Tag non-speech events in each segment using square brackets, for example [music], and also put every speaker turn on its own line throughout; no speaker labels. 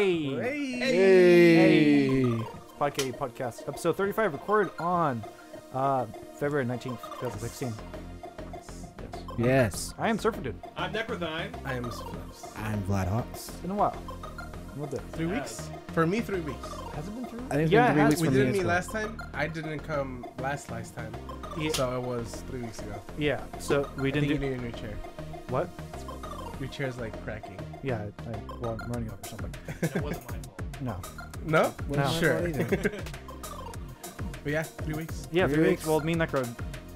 Hey.
Hey.
Hey. Podcade, podcast, episode 35, recorded on uh, February 19th, 2016. Yes.
Yes.
I am Surfer Dude.
I'm Necrothein.
I am Flips.
I'm Vlad Hawks.
It's been a while. What the?
Three weeks? For me, three weeks.
Has it been through?
I think
yeah,
three
it
weeks
We
for me
didn't
as
meet last time. I didn't come last last time.
Yeah.
So it was three weeks ago.
Yeah, so we
I think
didn't
you need a new chair.
What?
Your chair's like cracking.
Yeah, I, well, I'm running over something.
It wasn't my fault.
No.
No?
Wasn't
No.
Sure. [laughs] But yeah, three weeks.
Yeah,
Three
three weeks.
weeks.
Well, me and Necro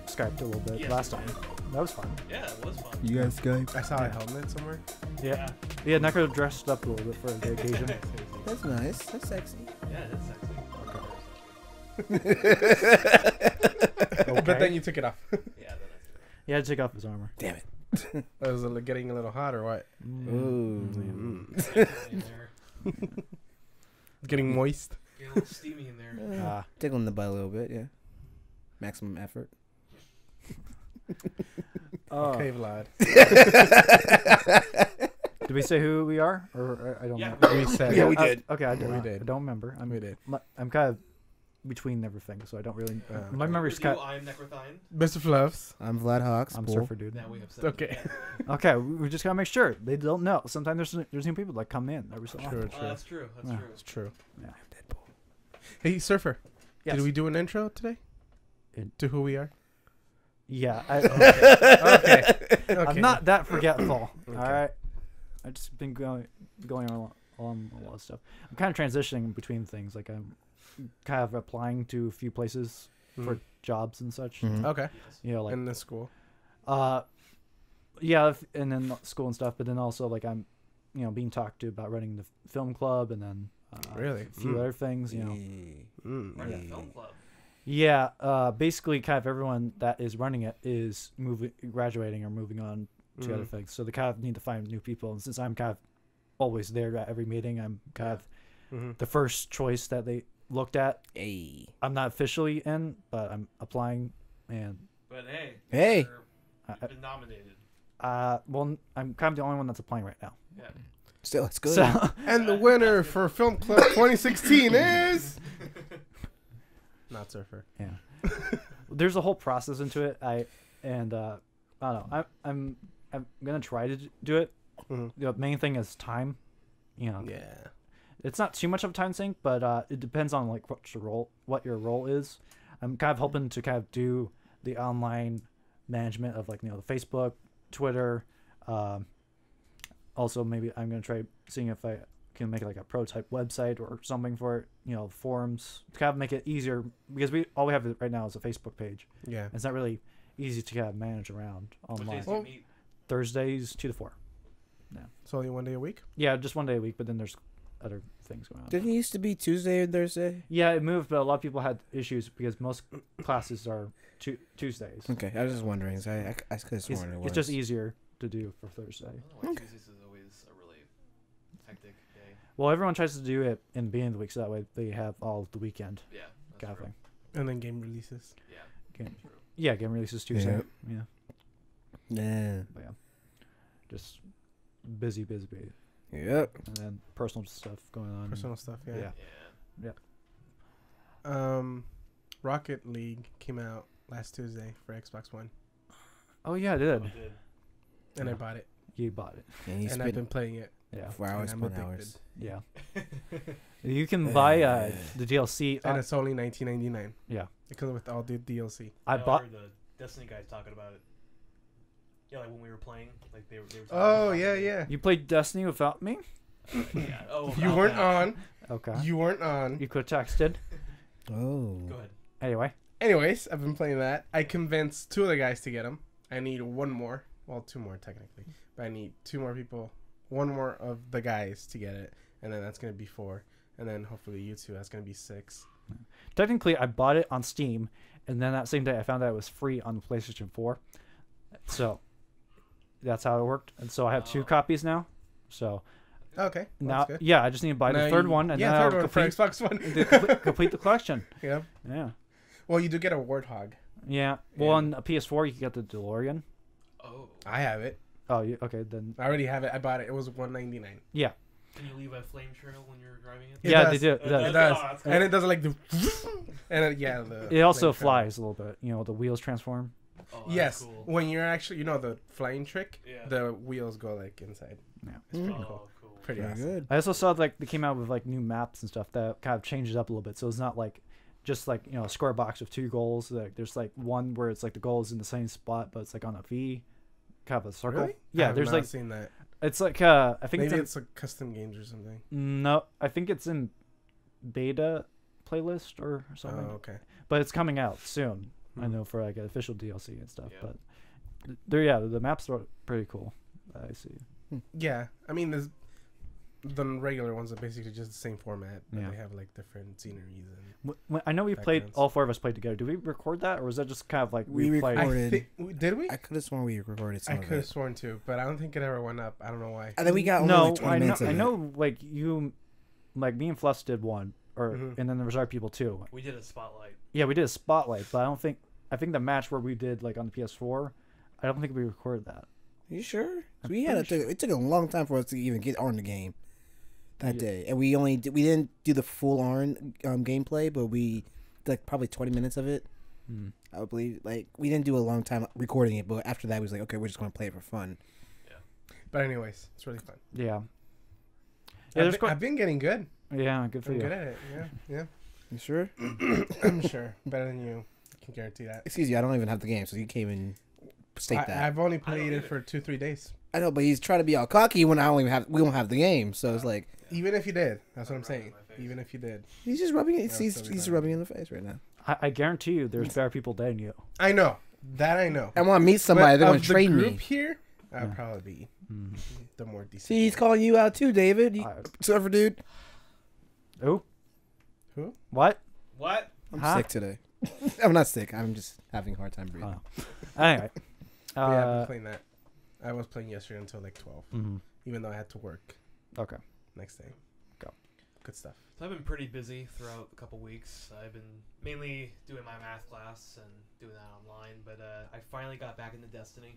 Skyped a little bit
Yes,
last
we
time.
did.
That was fun.
Yeah, it was fun.
you guys Skype.
I saw a helmet somewhere.
Yeah. Yeah, Necro dressed up a little bit for the [laughs] occasion.
That's nice. That's sexy.
Yeah, that's sexy. [laughs]
But then you took it off.
Yeah, then I
He had to take off his armor.
Damn it. [laughs]
it was uh, getting a little hot or what?
Ooh.
Mm.
threw it in there.
Getting moist.
Get a little steamy in there.
Uh, [laughs] tickling the butt a little bit, yeah. Maximum effort.
Oh. [laughs]
Okay, Vlad.
Did we say who we are? Or I I don't
Yeah,
know.
We said
Yeah, we
Uh,
did.
okay, I, did.
We
I-
did.
I don't remember. I'm,
We did.
I'm kind of between everything, so I don't really.
Uh,
my memory's
With
kind.
you, I'm Necrothein.
Mr. Fluffs.
I'm Vlad Hawks.
I'm
Bull.
Surfer Dude.
Now we have said
Okay. [laughs]
Okay, we we just gotta make sure they don't know. Sometimes there's there's new people that come in every so often.
True,
Uh,
true.
that's true. That's
Yeah.
true.
It's true.
Yeah.
Hey, Surfer.
Yes.
Did we do an intro today?
In-
to who we are?
Yeah. I, [laughs]
Okay. [laughs] okay.
I'm not that forgetful. [coughs]
Okay.
All right. I've just been going going on on a lot of stuff. I'm kind of transitioning between things. Like I'm kind of applying to a few places for
Mm.
jobs and such.
Mhm.
Okay.
Yes.
You know, like
In the school.
Uh, yeah, if- and then school and stuff. But then also like I'm, you know, being talked to about running the film club, and then uh,
Really?
a few
Mm.
other things. You know,
Mm.
Running a
Yeah.
film club.
yeah. Uh, basically, kind of everyone that is running it is moving, graduating, or moving on to other
Mm.
things. So they kind of need to find new people. And since I'm kind of always there at every meeting, I'm kind of
Mhm.
the first choice that they looked at.
Hey.
I'm not officially in, but I'm applying, and
But hey.
Hey.
you're-
I,
You've been nominated.
uh, well, I'm kind of the only one that's applying right now.
Yeah.
Still, it's good.
So. [laughs]
And the winner for Film Club 2016 is [laughs] not Surfer.
Yeah. [laughs] There's a whole process into it. I and uh I don't know. I I'm I'm gonna try to do it.
Mhm.
The main thing is time. You know,
Yeah.
It's not too much of a time sink, but uh, it depends on like what your role, what your role is. I'm kind of hoping to kind of do the online management of like you know the Facebook, Twitter. Um, also, maybe I'm gonna try seeing if I can make like a prototype website or something for it. You know, forums to kind of make it easier because we all we have right now is a Facebook page.
Yeah.
It's not really easy to kind of manage around online.
days do you
Well-
Thursdays two to four.
Yeah, It's only one day a week.
Yeah, just one day a week, but then there's other things going on.
Didn't it used to be Tuesday or Thursday?
Yeah, it moved, but a lot of people had issues because most classes are tu- Tuesdays.
Okay, I was just wondering. so I, I, I could have
It's,
it was.
it's just easier to do for Thursday.
I don't know why Tuesdays is always a really hectic day.
Well, everyone tries to do it in the beginning of the week, so that way they have all the weekend
Yeah. That's
kind of
true.
thing.
And then game releases.
Yeah.
Game,
True.
yeah, game releases Tuesday. Yeah.
Yeah.
but yeah, just busy, busy, busy,
Yep.
and then personal stuff going on.
Personal stuff. Yeah.
Yeah.
Yeah.
Um, Rocket League came out last Tuesday for Xbox One,
Oh yeah, I
Oh,
did.
good.
and I bought it,
You bought it.
And
and I've been playing it.
Yeah,
four hours,
I'm addicted.
hours.
yeah. [laughs] You can buy uh, the DLC.
And
uh,
it's only 19.99.
Yeah.
It comes with all the DLC.
I bought.
the Destiny guys talking about it. Yeah, like when we were playing, like they were. They were talking
Oh yeah,
it.
yeah.
You played Destiny without me.
yeah. Oh,
You weren't
that.
on.
Okay.
You weren't on.
You could have texted.
Oh.
Go ahead.
Anyway,
Anyways, I've been playing that. I convinced two of the guys to get them. I need one more. Well, two more technically, but I need two more people. One more of the guys to get it, and then that's gonna be four, and then hopefully you two. That's gonna be six.
technically, I bought it on Steam, and then that same day I found out it was free on the PlayStation 4. So that's how it worked. And so I have two
oh.
copies now. So
Okay. well,
now,
that's good.
yeah, I just need to buy the third
you-
one, and
yeah,
then
third
I'll
for
complete,
Xbox One.
the- complete, [laughs] complete the collection.
yeah.
Yeah.
Well, you do get a Warthog.
Yeah. Well,
Yeah.
on a PS4, you get the DeLorean.
Oh.
I have it.
Oh, you, okay. Then
I already have it. I bought it. It was one ninety nine.
yeah.
Can you leave a flame trail when you're driving it?
It
yeah,
does.
they do. It
It
does.
It does,
Oh, that's
and it does like the, [laughs] and it, yeah, the.
It also
flamethrower.
flies a little bit. You know, the wheels transform.
Oh, that's
Yes,
Cool.
when you're actually, you know, the flying trick,
Yeah.
the wheels go like inside.
Yeah.
It's pretty
oh,
cool.
cool.
Pretty
Very
awesome.
good.
I also saw like they came out with like new maps and stuff that kind of changed it up a little bit. So it's not like just like you know a square box with two goals. Like there's like one where it's like the goal is in the same spot, but it's like on a V, kind of a circle.
Really? I
Yeah,
have
there's
not
like
seen that.
it's like uh I think
Maybe
it's,
it's like custom games or something.
no, I think it's in beta playlist or something.
Oh,
something.
okay.
But it's coming out soon. I
Hmm.
know for like official DLC and stuff.
Yeah.
But they're yeah, the maps are pretty cool. I see.
Yeah, I mean, there's the regular ones are basically just the same format, but
Yeah.
they have like different sceneries and.
When- I know we played all four of us played together. Did we record that, or was that just kind of like
We
we, played?
I
recorded.
thi- did we?
I could have sworn we recorded
I
some of
could have sworn too, but I don't think it ever went up. I don't know why.
And then we got only
no,
like 20
I know.
of
I know. Like you, like me and Fluffs did one, or
Mhm.
and then there was other people too.
We did a spotlight.
Yeah, we did a spotlight, but I don't think. I think the match where we did like on the PS4, I don't think we recorded that.
You sure?
I'm
We had
pretty
to. It took a long time for us to even get on the game that
Yeah.
day, and we only did, we didn't do the full on um, gameplay, but we did, like probably twenty minutes of it.
Hmm.
I would believe. Like we didn't do a long time recording it, but after that, we was like, okay, we're just gonna play it for fun.
Yeah, But anyways, it's really fun.
Yeah. Yeah,
I've,
there's
been,
quite,
I've been getting good.
Yeah, good for
I'm
you.
good at it. Yeah, yeah.
You sure? [clears throat]
I'm sure better than you. I can guarantee that.
Excuse you, I don't even have the game, so you can't even state
I,
that.
I've only played it for two, three days.
I know, but he's trying to be all cocky when I don't even have. We don't have the game, so it's like
Even if you did, that's what I'm
Rubbing
saying. Even if you did,
he's just rubbing it.
That's
He's, he's rubbing in the face right now.
I, I guarantee you, there's [laughs] better people than you.
I know that I know.
I want to meet somebody.
But
They want
of
to
the
train
group
me.
here, I'd
Yeah.
probably be
Mm.
the more decent.
See, he's calling you out too, David. You
I-
surfer dude.
Oh,
Who?
what?
What?
I'm
Huh?
sick today. [laughs] I'm not sick. I'm just having a hard time breathing.
Oh. Anyway. [laughs]
yeah, I've been
Uh,
playing that. I was playing yesterday until like 12,
mhm.
even though I had to work
Okay.
next day.
Go.
Good stuff.
So I've been pretty busy throughout a couple weeks. I've been mainly doing my math class and doing that online, but uh, I finally got back into Destiny.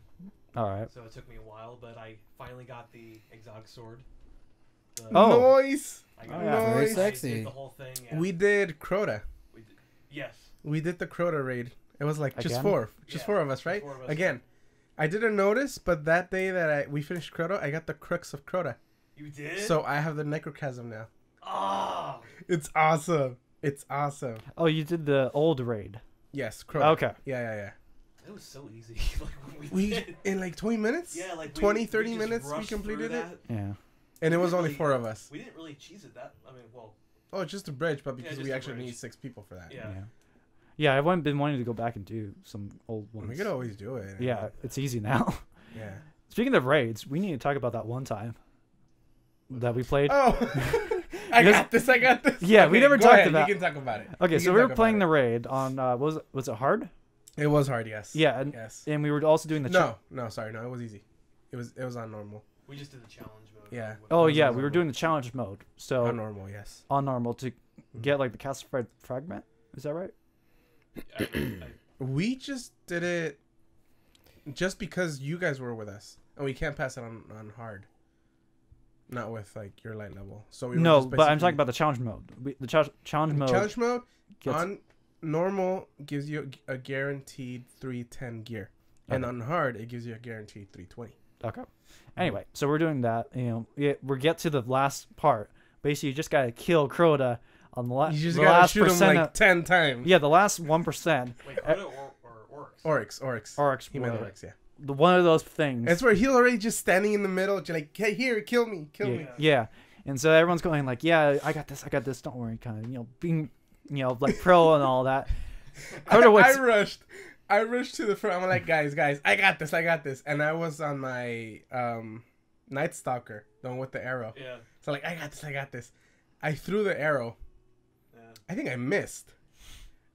All right.
So it took me a while, but I finally got the exotic sword. The-
Oh.
Noise.
Oh, yeah.
Very
I
sexy.
did the whole thing. Yeah.
We did Crota.
We did- yes.
We did the Crota raid. It was like just
Again?
four, just
Yeah,
four of us, right?
four of us.
Again, I didn't notice, but that day that I we finished Crota, I got the crux of Crota.
You did.
So I have the Necrochasm now.
Ah.
It's awesome. It's awesome.
Oh, you did the old raid.
Yes, Crota.
Okay.
Yeah, yeah, yeah.
It was so easy. [laughs] like when we,
We
did.
in like 20 minutes?
Yeah, like we-
20,
we
30
just
minutes we
rushed through
completed it.
that.
Yeah.
And it was only
really-
four of us.
We didn't really cheese it that. I mean, well,
Oh, just a bridge, but because
just
we actually need six people for that.
Yeah.
Yeah. Yeah, I've wanted- been wanting to go back and do some old ones.
We could always do it.
Yeah, it's easy now. [laughs]
Yeah.
Speaking of raids, we need to talk about that one time that we played.
Oh, [laughs] [laughs] I got this. I got this.
Yeah, we never
go
talked
ahead,
about-
You can talk about it.
okay,
You
so we were playing
it.
the raid on uh was it, was it hard?
It was hard, yes.
Yeah, and,
Yes.
and we were also doing the cha-
No, no, sorry, no, it was easy. It was it was on normal.
We just did the challenge mode.
Yeah.
Oh yeah,
on
we were doing the challenge mode. So
On normal, yes.
on normal to mm-hmm. get like the calcified fragment. Is that right?
I, I, [clears throat]
We just did it just because you guys were with us, and we can't pass it on on hard. Not with like your light level. So we
no,
just
but I'm talking about the challenge mode. We, the cha- challenge mode
challenge mode.
gets
on normal gives you a, a guaranteed 310 gear, and on hard it gives you a guaranteed 320.
Okay. Anyway, so we're doing that. You know, we we get to the last part. Basically, you just gotta kill Crota on the, la-
You just
the
gotta
last
shoot him
percent.
like
of-
10 times.
yeah, the last one percent.
wait, Crota or, or orcs?
Oryx, Oryx.
Oryx,
He meant
whatever.
Oryx, yeah.
The one of those things.
It's where he's already just standing in the middle, just like, hey, here, kill me, kill
yeah,
me.
yeah. And so everyone's going like, "Yeah, I got this. I got this. Don't worry." Kind of, you know, being, you know, like pro and all that. [laughs]
I,
Crota was
I rushed. I rushed to the front. I'm like, guys, guys, I got this, I got this. And I was on my um, Night Stalker, the one with the arrow.
Yeah.
So like, I got this, I got this. I threw the arrow.
yeah.
I think I missed.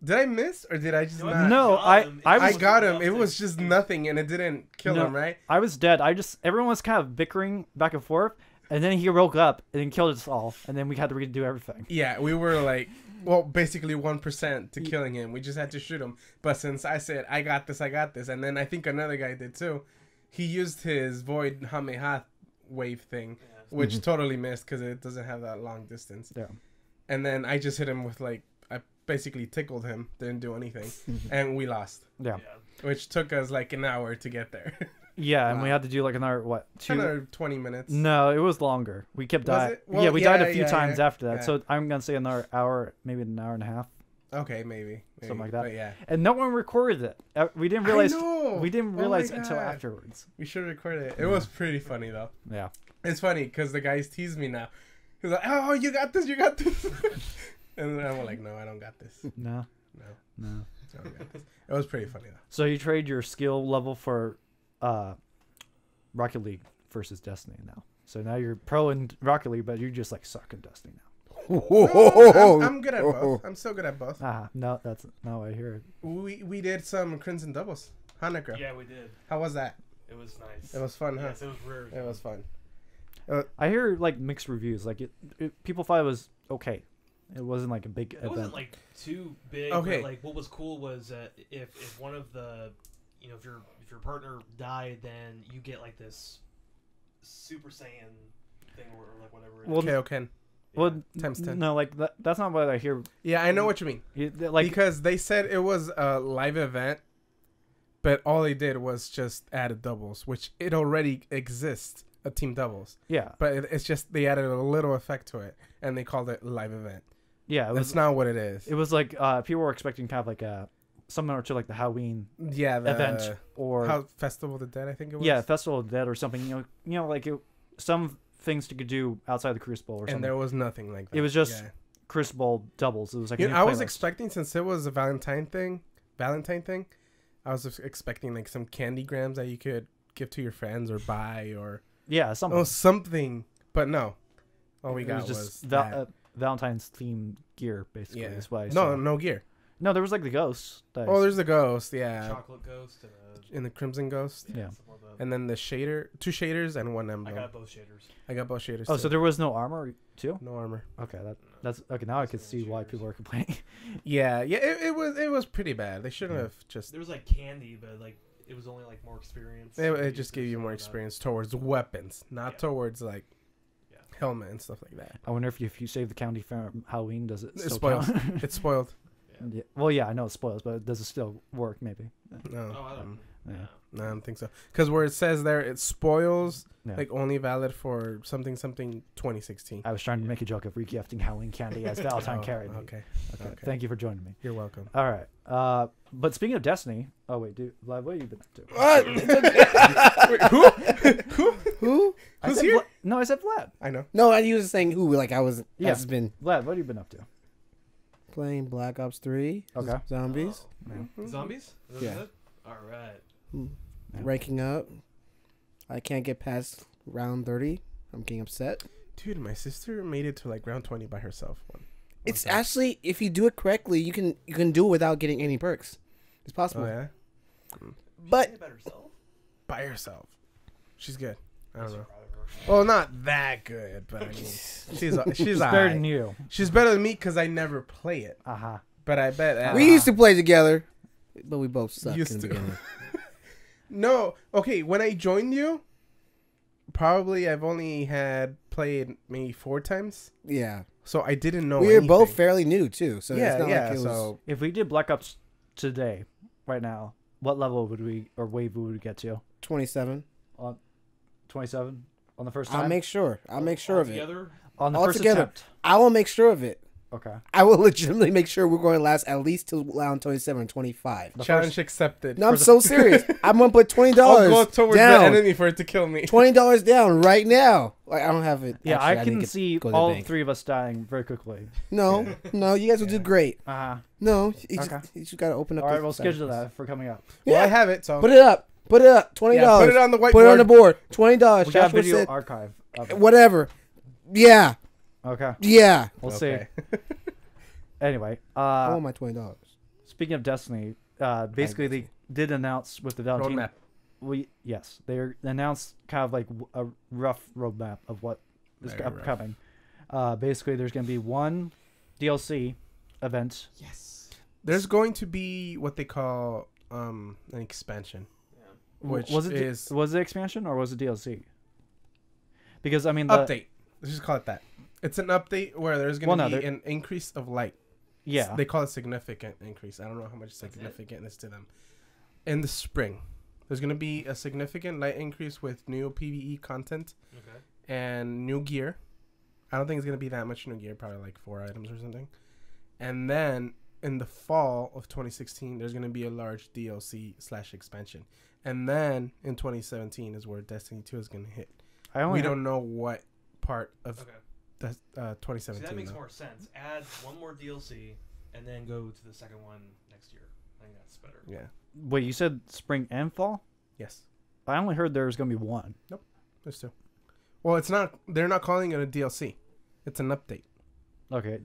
Did I miss or did I just
You
not?
No, I- I
I
was-
wasn't
got him.
enough
It was just nothing, and it didn't kill
No.
him, right?
I was dead. I just everyone was kind of bickering back and forth, and then he woke up and then killed us all, and then we had to redo everything.
Yeah, we were like, well, basically one percent to killing him. We just had to shoot him. But since I said I got this, I got this, and then I think another guy did too. He used his void Hameha wave thing,
Yeah,
which
Mhm.
totally missed because it doesn't have that long distance.
Yeah.
And then I just hit him with like I basically tickled him, didn't do anything, [laughs] and we lost,
Yeah.
which took us like an hour to get there. [laughs]
Yeah, and we had to do like another what two?
Another twenty minutes.
No, it was longer. We kept dying.
Well,
yeah, we died a few
yeah,
times
yeah,
after that.
yeah.
So I'm gonna say another hour, maybe an hour and a half.
Okay, maybe, maybe
Something like that.
But yeah,
And no one recorded it. Uh, We didn't realize. We didn't
Oh
realize it until afterwards.
We should record it. It was pretty funny though.
Yeah.
It's funny because the guys tease me now. He's like, "Oh, you got this, you got this," [laughs] and then I'm like, "No, I don't got this.
No.
No,
No.
I don't got this." It was pretty funny though.
So you trade your skill level for uh, Rocket League versus Destiny now. So now you're pro in Rocket League, but you just like suck in Destiny now.
No, I'm, I'm good at both. I'm so good at both.
Ah, no, that's not what I hear.
We we did some crimson doubles. Hanukkah.
Yeah, we did.
How was that?
It was nice.
It was fun, huh?
Yes, it was very.
It was fun.
I hear like mixed reviews. Like it, it people thought it was okay. It wasn't like a big
It
event.
wasn't like too big.
Okay.
But, like what was cool was uh, if if one of the, you know, if your if your partner died, then you get like this Super Saiyan thing or like whatever. it
Well,
is.
Okay, okay.
well,
Times 10.
no, like that, that's not what I hear.
Yeah, I know what you mean.
You- Like
because they said it was a live event, but all they did was just added doubles, which it already exists a team doubles,
yeah,
but it, it's just they added a little effect to it and they called it live event.
yeah. It
That's not what it is.
it was like uh, people were expecting kind of like a similar to like the Halloween
yeah, the
event or
how Festival of the Dead, I think it was.
yeah, Festival of the Dead or something. You know, you know, like it, some things you could do outside the Crucible or something.
and there was nothing like that.
It was just
Yeah.
Crucible doubles. It was like
You know, I was expecting since it was a Valentine thing, Valentine thing, I was expecting like some candy grams that you could give to your friends or buy or
yeah something.
oh something. But no, all we
It
got
was
was,
just Val-
that.
uh, Valentine's themed gear basically.
yeah.
Is I
no, no gear.
No, there was like the ghost. that I
Oh, there's the ghost, yeah,
Chocolate Ghost and a,
in the Crimson Ghost,
Yeah.
something like that.
and then the shader, two shaders and one
I
emblem.
got both shaders.
I got both shaders.
oh,
too.
so there was no armor too.
no armor.
Okay, that that's okay. Now I could
Just
see why people are complaining. [laughs]
Yeah, yeah, it, it was it was pretty bad. They shouldn't
Yeah.
have just.
There was like candy, but like it was only like more experience.
It, it just gave you more
like that.
experience towards weapons, not
Yeah.
towards like
Yeah.
helmet and stuff like that.
I wonder if you, if you save the county from Halloween, does it
It's
still
spoiled.
count? [laughs]
It's spoiled.
Yeah.
yeah. Well, yeah, I know it spoils, but does it still work? Maybe.
No,
Oh, I don't.
um,
Yeah.
yeah.
no, I don't think so. Because where it says there, it spoils
Yeah.
like only valid for something something 2016.
I was trying to make a joke of regifting Halloween candy as [laughs] Valentine
Oh,
carried. me.
Okay,
Okay.
okay.
Thank you for joining me.
you're welcome.
All right. Uh, but speaking of Destiny, oh wait, dude, Vlad, what have you been up to?
What? [laughs]
Wait, [laughs] who? who?
who?
I
Who's
said
here?
Vla- no, I said Vlad.
I know.
No, I was saying who. Like I was.
Yeah.
Yeah. Has been
Vlad, what have you been up to?
Playing Black Ops Three.
Okay.
Zombies.
Oh. Mm-hmm. Zombies? Is that
Yeah.
it? All right.
Hmm.
Yeah.
Ranking up. I can't get past round thirty. I'm getting upset.
Dude, my sister made it to like round 20 by herself. One. one
It's
time.
actually if you do it correctly, you can you can do it without getting any perks. It's possible.
Oh yeah,
But
She better self.
by herself. She's good. I don't
So
know.
Proud of her.
Well, not that good, but I mean, she's she's
She's better
alright.
than you.
She's better than me because I never play it.
Uh huh.
But I bet uh,
we used to play together, but we both sucked
Used to. [laughs] No, okay. When I joined you, probably I've only had played maybe four times,
yeah,
so I didn't know.
we were both fairly new too, so
yeah,
it's not
yeah.
like it was.
so
If we did Black Ops today, right now, what level would we or wave would we get to?
27.
Twenty-seven on the first time.
I'll make sure. I'll make sure of it.
Altogether,
on the
all
first
together.
attempt.
I will make sure of it.
Okay.
I will [laughs] legitimately make sure we're going to last at least till round 27 or 25.
The
challenge
first-
accepted.
No, I'm
the-
so serious. [laughs] I'm going to put $20
I'll go towards the
down.
enemy for it to kill me. [laughs]
$20 down right now. Like, I don't have it.
Yeah,
Actually,
I can
get-
see
go to the
all three of us dying very quickly.
No, no, you guys will do great.
Uh huh.
No, you
Okay.
just, you just got to open up
All right, we'll schedule that for coming up.
Well, I have it, so
Put it up. Put it up. $20.
yeah, put it on the whiteboard.
Put it on the board. $20.
We got video
said,
archive.
Whatever. Yeah.
Okay,
Yeah.
we'll
Okay.
see. [laughs] Anyway,
I
uh,
want my $20.
speaking of Destiny, uh, basically they did announce with the Valentine.
Roadmap.
We yes, they announced kind of like a rough roadmap of what is
Very
upcoming. Uh, basically, there's going to be one DLC event.
yes.
There's going to be what they call um an expansion,
Yeah.
W-
which
was it
is
was it expansion or was it DLC? because I mean the,
update. Let's just call it that. It's an update where there's going to
Well, no,
be
there-
an increase of light.
Yeah,
They call it significant increase. I don't know how much
That's it?
significant is to them. In the spring, there's going to be a significant light increase with new PVE content
Okay.
and new gear. I don't think it's going to be that much new gear, probably like four items or something. And then in the fall of 2016, there's going to be a large DLC slash expansion. And then in 2017 is where Destiny 2 is going to hit.
I only
We
have-
don't know what part of
Okay.
the, uh,
See,
2017.
that makes
though.
more sense. Add one more DLC and then go to the second one next year. I think that's better.
Yeah.
Wait, you said spring and fall?
Yes.
I only heard there was gonna be one. Nope.
There's two. Well, it's not. They're not calling it a DLC. It's an update.
Okay.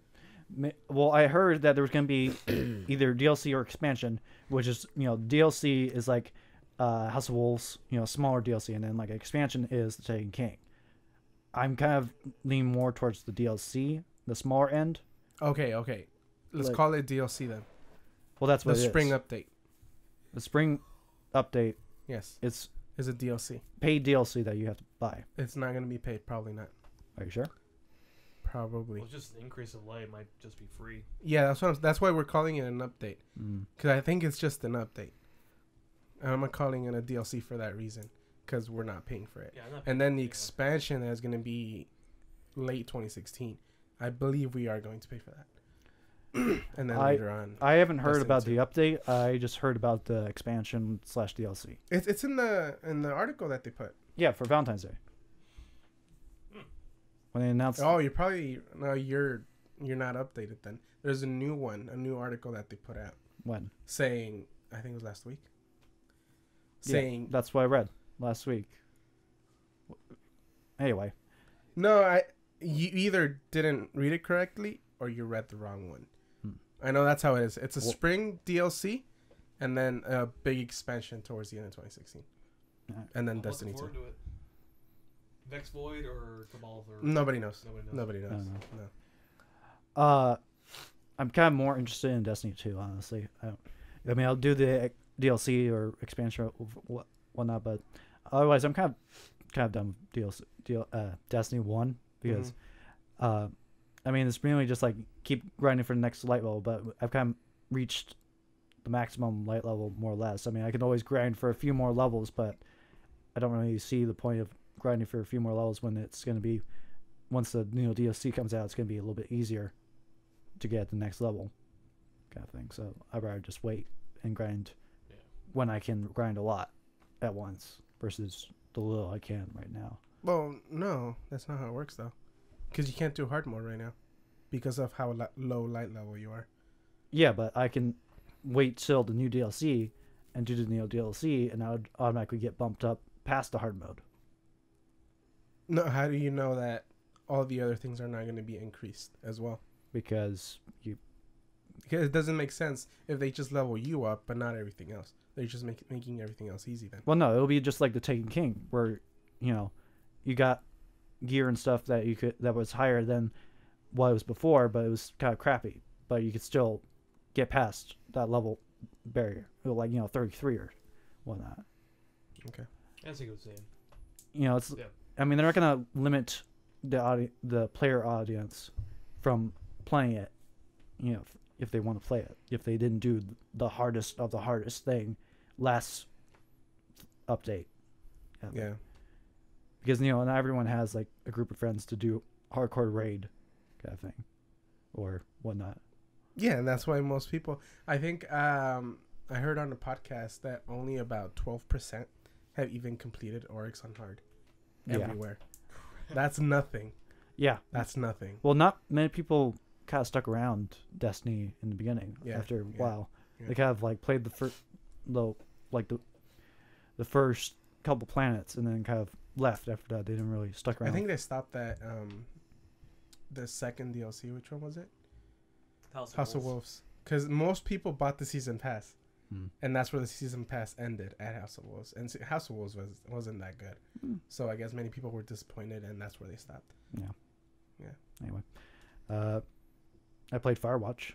Well, I heard that there was gonna be [coughs] either DLC or expansion, which is you know DLC is like uh, House of Wolves, you know, smaller DLC, and then like expansion is the Taken King. I'm kind of leaning more towards the DLC, the smaller end.
Okay. Okay. Let's
Like-
call it DLC then.
Well, that's
The
what it
spring
is.
update.
The spring update.
Yes.
It's
Is a DLC.
paid DLC that you have to buy.
It's not gonna be paid. Probably not.
Are you sure?
Probably.
Well, just an increase of light might just be free.
Yeah. That's what. I'm, that's why we're calling it an update.
Mm.
Because I think it's just an update. And I'm calling it a DLC for that reason. Because we're not paying for it.
Yeah, I'm
And then the expansion is gonna be late 2016. I believe we are going to pay for that. [clears throat] and then
I-
later on,
I haven't heard about
2.
the update. I just heard about the expansion slash DLC.
it's it's in the in the article that they put.
Yeah, for Valentine's Day.
Hmm.
When they announced,
Oh, you're probably no, you're you're not updated then. There's a new one, a new article that they put out
when
saying I think it was last week.
Yeah.
Saying
that's what I read last week. Anyway,
no, I you either didn't read it correctly or you read the wrong one.
Hmm.
I know that's how it is. It's a
Well-
spring DLC and then a big expansion towards the end of 2016.
Yeah.
And then
I'm
Destiny 2.
forward to it. Vex Void or Cabal or
Nobody knows.
Nobody knows.
Nobody knows.
Know.
No.
Uh, I'm kind of more interested in Destiny 2, honestly. I, I mean, I'll do the DLC or expansion or what whatnot, but otherwise, I'm kind of kind of done with DLC, deal, uh, Destiny 1 because, uh, I mean, it's mainly just like keep grinding for the next light level, but I've kind of reached the maximum light level more or less. I mean, I can always grind for a few more levels, but I don't really see the point of grinding for a few more levels when it's going to be once the you know DLC comes out, it's going to be a little bit easier to get the next level, kind of thing. So I'd rather just wait and grind. When I can grind a lot at once versus the little I can right now.
Well, no, that's not how it works though, because you can't do hard mode right now, because of how low light level you are.
Yeah, but I can wait till the new DLC and do the new DLC, and I would automatically get bumped up past the hard mode.
No, how do you know that all the other things are not going to be increased as well?
because you
Because it doesn't make sense if they just level you up, but not everything else. They're just make, making everything else easy then.
well no it'll be just like the Taken King where you know you got gear and stuff that you could that was higher than what it was before but it was kind of crappy but you could still get past that level barrier like you know 33 or whatnot
I see what you're saying.
you know it's
Yeah.
I mean they're not gonna limit the audi- the player audience from playing it you know if, if they want to play it if they didn't do the hardest of the hardest thing last update
Yeah.
because you know not everyone has like a group of friends to do hardcore raid kind of thing or whatnot
Yeah, and that's why most people. I think um, I heard on a podcast that only about twelve percent have even completed Oryx on hard
Yeah.
everywhere. That's nothing.
yeah
That's nothing.
well not many people kind of stuck around destiny in the beginning
Yeah,
after a
yeah,
while
yeah.
they kind of like played the first the like the the first couple planets and then kind of left after that they didn't really stuck around
I think they stopped that. Um, the second DLC. Which one was it?
House of,
House of Wolves. Because most people bought the season pass,
Hmm.
and that's where the season pass ended at House of Wolves. And House of Wolves was wasn't that good,
Hmm.
so I guess many people were disappointed, and that's where they stopped.
yeah
Yeah.
anyway uh i played firewatch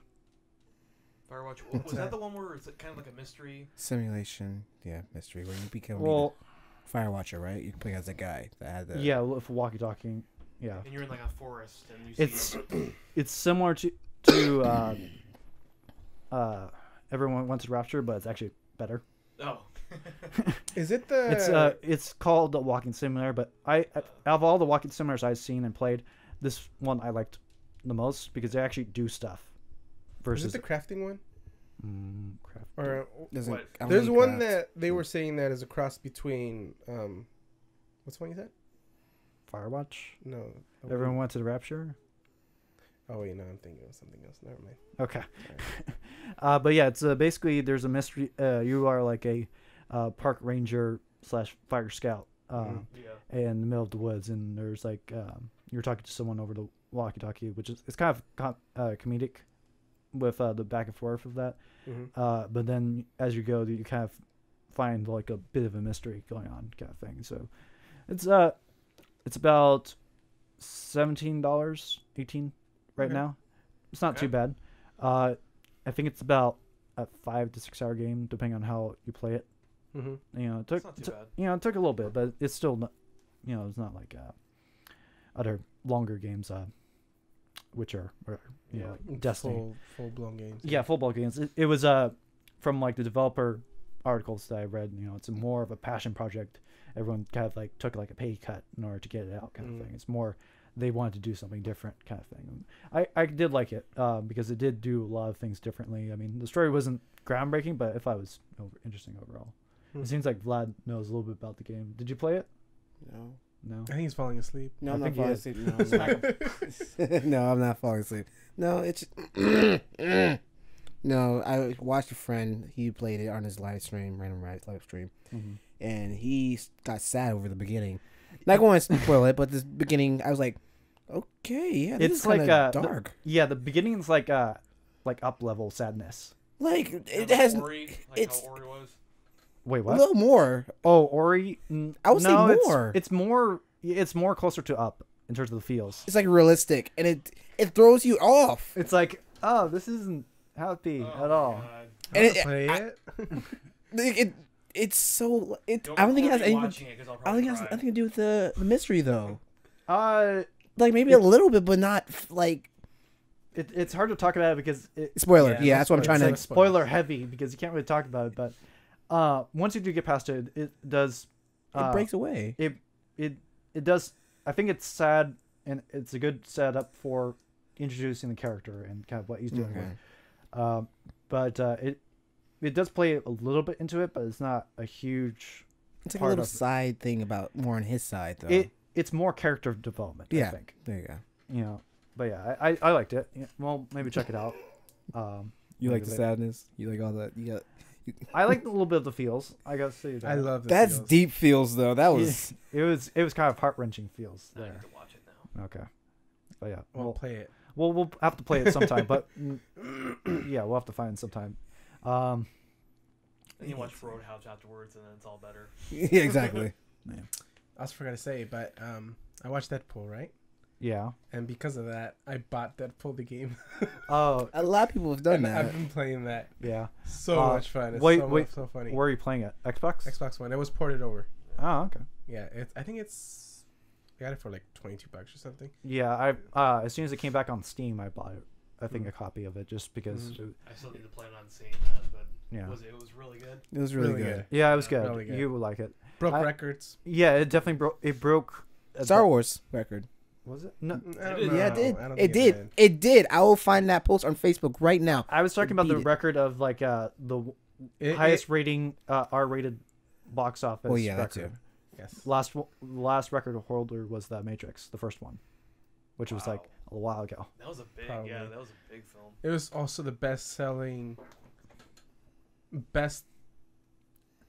Firewatch. [laughs] Was
that?
that the one where it's kind of like a mystery?
Simulation, yeah, mystery where you become.
well
Firewatcher, right? You can play as a guy that had the
yeah, with walkie-talkie. Yeah,
And you're in like a forest, and you see.
it's [clears throat] it's similar to to uh, uh, everyone wants Rapture, but it's actually better.
oh. [laughs]
Is it the?
It's uh, it's called the Walking Simulator, but I out of all the Walking Simulators I've seen and played, this one I liked the most because they actually do stuff.
Is
Versus
it the crafting one?
mm, craft.
Or
doesn't.
What?
There's one
craft.
that they were saying that is a cross between um, what's the one you said?
Firewatch.
No.
Everyone went to the Rapture.
Oh wait, no, I'm thinking of something else. Never mind.
Okay. [laughs] uh, but yeah, it's uh, basically there's a mystery. Uh, you are like a uh, park ranger slash fire scout uh,
Mhm.
Yeah.
in the middle of the woods, and there's like um, you're talking to someone over the walkie-talkie, which is it's kind of com- uh, comedic with uh, the back and forth of that.
hmm
Uh, but then as you go, you kind of find like a bit of a mystery going on, kind of thing. So it's uh, it's about seventeen dollars, eighteen right
Okay.
now. It's not too bad. Uh, I think it's about a five to six hour game, depending on how you play it.
hmm
You know, it took
not too
t-
bad.
you know it took a little bit, but it's still not, you know, it's not like uh, other longer games, uh, which are, are you know, like Destiny.
Full full blown games.
Yeah, full blown games. It, it was uh from like the developer articles that I read. You know, it's more of a passion project. Everyone kind of like took like a pay cut in order to get it out, kind
Mm.
of thing. It's more they wanted to do something different, kind of thing. I I did like it uh, because it did do a lot of things differently. I mean, the story wasn't groundbreaking, but if I was over, interesting overall.
Hmm.
It seems like Vlad knows a little bit about the game. Did you play it?
No,
No.
I think he's falling asleep.
no,
I
I'm not falling asleep. [laughs] No, I'm not. [laughs] no, I'm not falling asleep. No, it's [clears throat] no. I watched a friend. He played it on his live stream, random live live stream,
Mhm.
and he got sad over the beginning. Not going to spoil it, but this beginning, I was like, okay, yeah, this
It's
is
like,
of
uh, the-
dark.
Yeah, the beginning's like uh like up level sadness.
like
Kind
it has
Ori, like
it's-
how
what?
a little more.
Oh, Ori. mm,
I would say
no, it's-
more.
It's, more. It's more closer to up in terms of the feels.
It's like realistic, and it it throws you off.
It's like, oh, this isn't happy
Oh,
at all.
God.
And
wanna
it-
play
I-
it. [laughs]
It, it it's so it.
Don't
I don't think it has anything.
watching it 'cause I'll
don't think it has
cry.
nothing to do with the, the mystery though.
Uh,
Like maybe a little bit, but not like
it, it's hard to talk about it because it,
spoiler.
Yeah,
Yeah,
no
that's what I'm trying
it's
to.
like spoiler heavy because you can't really talk about it. But uh, once you do get past it, it does. Uh,
it breaks away.
It it it does. I think it's sad and it's a good setup for introducing the character and kind of what he's doing.
Okay.
Um, but uh, it it does play a little bit into it, but it's not a huge.
It's like a little
of it.
side thing about more on his side though.
It it's more character development.
Yeah, I
think.
there you go.
you know but yeah i i, liked it Yeah, well maybe check it out um
You like the
they-
sadness. You like all that. You got. [laughs]
i like a little bit of the feels i gotta say that.
I love the
That's
feels.
deep feels though. That [laughs]
Yeah,
was.
it was it was kind of heart-wrenching feels
I
there
need to watch it now.
okay but yeah
Well,
we'll,
play it.
we'll we'll have to play it sometime but [laughs] mm, yeah we'll have to find some time um
And you watch Roadhouse afterwards, and then it's all better.
yeah, exactly.
I also forgot to say, but um, I watched Deadpool, right?
Yeah
And because of that, I bought Deadpool the game. [laughs]
oh
A lot of people have done
and
that.
I've been playing that.
yeah
So
Uh,
much fun. It's
wait,
so,
wait,
so funny.
where are you playing it xbox
Xbox One. It was ported over.
oh okay
Yeah, it, I think it's. I got it for like twenty-two bucks or something.
yeah i uh as soon as it came back on steam i bought it i think
Mm.
a copy of it just because
Mhm.
it-
I still need to plan on seeing that, but
yeah
was it, it was really good.
It was really,
Really
good.
yeah it was
Yeah,
good
really good.
you would like it
Broke
I-
records.
Yeah, it definitely broke. It broke.
Star
the-
Wars record.
Was it? No,
Mm, I don't
did.
yeah, it did. It did. It did. I will find that post on Facebook right now.
I was talking about the
it.
record of like uh the
It-
highest
it-
rating uh, R-rated box office.
Well, yeah, that
record.
too.
yes.
Last last record holder was the Matrix, the first one, which was like a while ago.
That was a big,
Probably.
yeah, that was a big film.
It was also the best-selling, best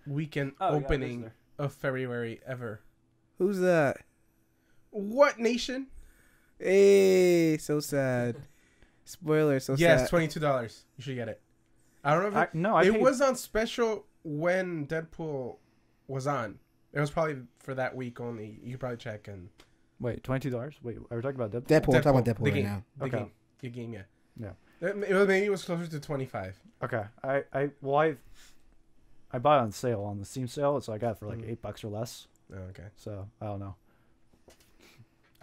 weekend
Oh,
opening of February ever.
Who's that?
What nation?
Hey, so sad. Spoiler. So
yes,
sad.
twenty-two dollars. You should get it. I don't know if
I,
it,
no, I
it
paid,
was on special when Deadpool was on. It was probably for that week only. You could probably check and
wait twenty two dollars. Wait, are we talking about Deadpool?
Deadpool. We're talking about
the
Deadpool right
game,
now.
The
Okay.
game, the game, yeah.
Yeah.
It, it was, maybe it was closer to twenty-five.
Okay, I I well I I bought it on sale on the Steam sale, so I got it for like
Mm.
eight bucks or less.
Oh, okay.
So I don't know.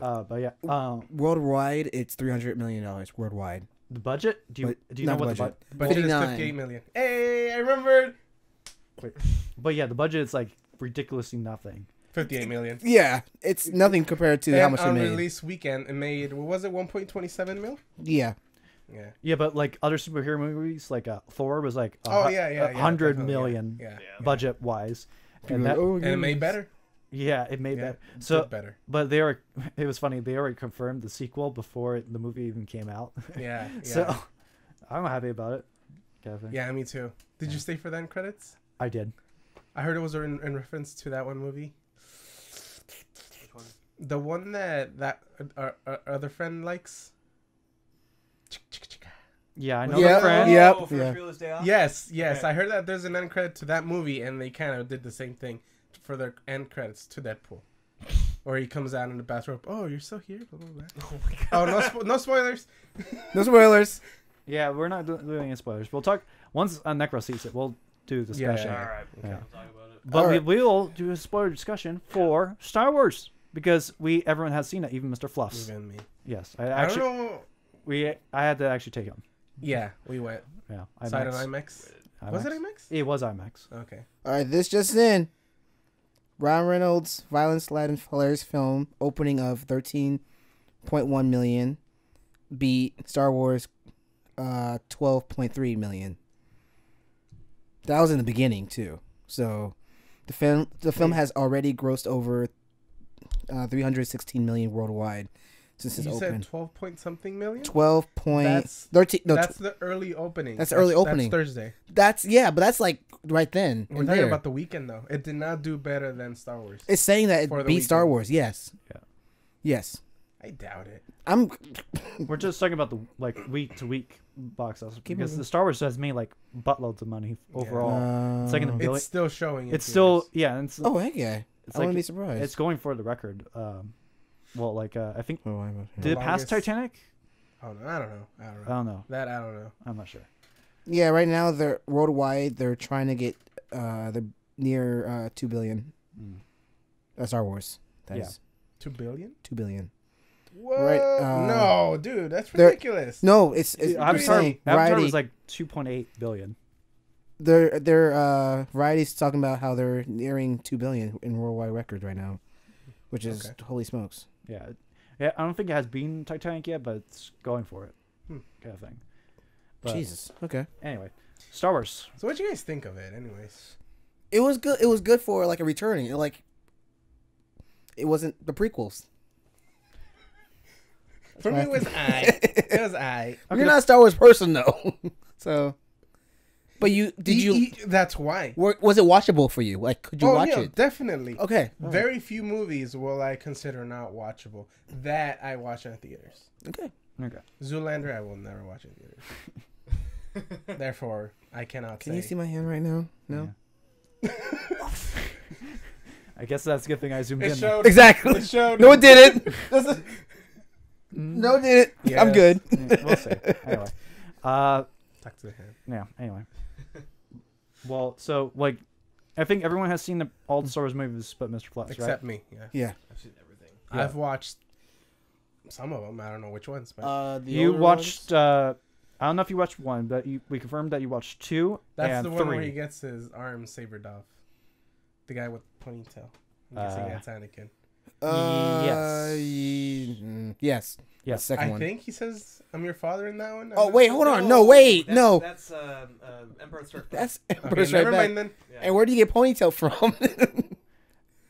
Uh, but yeah, um,
Worldwide, it's three hundred million dollars worldwide.
the budget. Do you
But
do you know
not
what
budget.
the
Budget is
59.
58 million. Hey, I remembered.
budget? But yeah, the budget is like ridiculously nothing.
58 million.
Yeah, it's nothing compared to
and
how much they
on
made.
release weekend, it made what was it, 1.27 mil?
Yeah,
Yeah.
Yeah, but like other superhero movies, like uh, Thor was like a
Oh
hu-
yeah, yeah, yeah.
hundred
yeah,
million
Yeah.
budget wise,
People
and
are like,
that
"Oh,
And it made better.
Yeah, it made
Yeah,
that. So,
better.
but they were. [laughs] It was funny. They already confirmed the sequel before the movie even came out.
Yeah. [laughs] Yeah.
so, [laughs] I'm happy about it. Kind of thing.
yeah, me too. Did you stay for the end credits?
I did.
I heard it was in, in reference to that one movie.
Which one?
The one that that our, our other friend likes.
Yeah, I know
Yeah,
the friend.
Oh, yep,
Oh,
yeah.
Bueller's Day Off?
Yes, yes.
Okay.
I heard that there's an end credit to that movie, and they kind of did the same thing for their end credits to Deadpool, Or he comes out in the bathrobe. Oh, you're still here? Blah, blah, blah.
Oh my god.
Oh, no, spo- no spoilers. [laughs]
no spoilers.
Yeah, we're not do- doing any spoilers. We'll talk once uh, Necro sees it. We'll do the
Yeah,
discussion.
yeah.
Alright.
Yeah.
We'll talk about it.
But
Alright.
we will do a spoiler discussion for Star Wars because we everyone has seen it, even Mr. Fluffs.
Even me.
Yes, I
I
actually
don't know.
we I had to actually take him.
Yeah, we went.
Yeah, I
Saw it
IMAX.
on IMAX.
IMAX.
Was it IMAX?
It was IMAX.
Okay.
All right, this just in. Ryan Reynolds' Violence, Latin Hilarious film opening of thirteen point one million, beat Star Wars, uh, twelve point three million. That was in the beginning too. So, the film the film has already grossed over, uh, three hundred sixteen million worldwide since it's
You
open.
said 12 point something million?
Twelve point
That's
thirteen. No,
that's
tw-
the early opening.
That's the early opening.
That's Thursday.
that's yeah, but that's like right then.
We're talking
there.
about the weekend though. It did not do better than Star Wars.
It's saying that
For
it
the
beat Star. Wars. Yes.
Yeah.
Yes.
I doubt it.
I'm. [laughs]
We're just talking about the like week to week box office
Keep
because
moving.
the Star Wars has made like buttloads of money overall. It's like in the
Uh,
It's still showing. in
It's still yeah, it's
oh heck yeah!
it's
I
like
wouldn't be surprised.
it's going for the record. Um, well, like uh, I think
Oh, I'm-
did it pass
longest-
Titanic?
Oh no, I don't know. I don't
I
know.
don't know.
That I don't know.
I'm not sure.
yeah, right now they're worldwide. They're trying to get uh they're near uh two billion.
Mm.
Uh, Star Wars. That's
Yeah.
Two billion?
two billion.
What?
Right, uh,
no, dude, that's
they're-
ridiculous.
No, it's, it's I'm saying
Avatar
variety.
was like 2.8 billion.
they're they're uh variety's talking about how they're nearing two billion in worldwide records right now, which is
Okay.
holy smokes.
Yeah, yeah. I don't think it has been Titanic yet, but it's going for it,
Hmm.
kind of thing. But
Jesus. Okay.
Anyway, Star Wars.
So what do you guys think of it, anyways?
It was good. It was good for like a returning. It, like it wasn't the prequels.
For me, it was I. It was I. [laughs]
You're not a Star Wars person though, [laughs] so. But you did
E-
you?
e- that's why.
were- was it watchable for you? Like, could you
oh
watch
yeah,
it?
definitely.
Okay. all right.
Very few movies will I consider not watchable. That I watch in theaters.
Okay.
Okay.
Zoolander, I will never watch in theaters. [laughs] Therefore, I cannot
Can
say.
you see my hand right now? No.
Yeah. [laughs] I guess that's a good thing I zoomed
It
in.
showed.
Exactly.
It showed.
No, it didn't. [laughs] No, it didn't. I'm good.
yeah, we'll see. Anyway, uh,
Talk to the hand.
yeah. Anyway, well, so like, I think everyone has seen the, all the Star Wars movies, but Mr. Flash, right?
Except me. Yeah.
Yeah.
I've seen everything.
Yeah.
I've watched some of them. I don't know which ones, but
Uh, the
You
older
watched.
ones?
uh I don't know if you watched one, but you, we confirmed that you watched two
that's
and
the one
three.
where he gets his arm sabered off. The guy with ponytail. I'm guessing
Uh,
that's Anakin.
Uh,
Yes.
mm, yes.
Yes.
The second
I
one.
think he says, "I'm your father" in that one.
Oh
I'm
wait, hold on. No, wait,
that's,
no.
That's um, uh, Emperor Strikes Back.
That's
Okay,
Emperor's
never
back.
mind then.
Yeah.
And where do you get ponytail from? [laughs]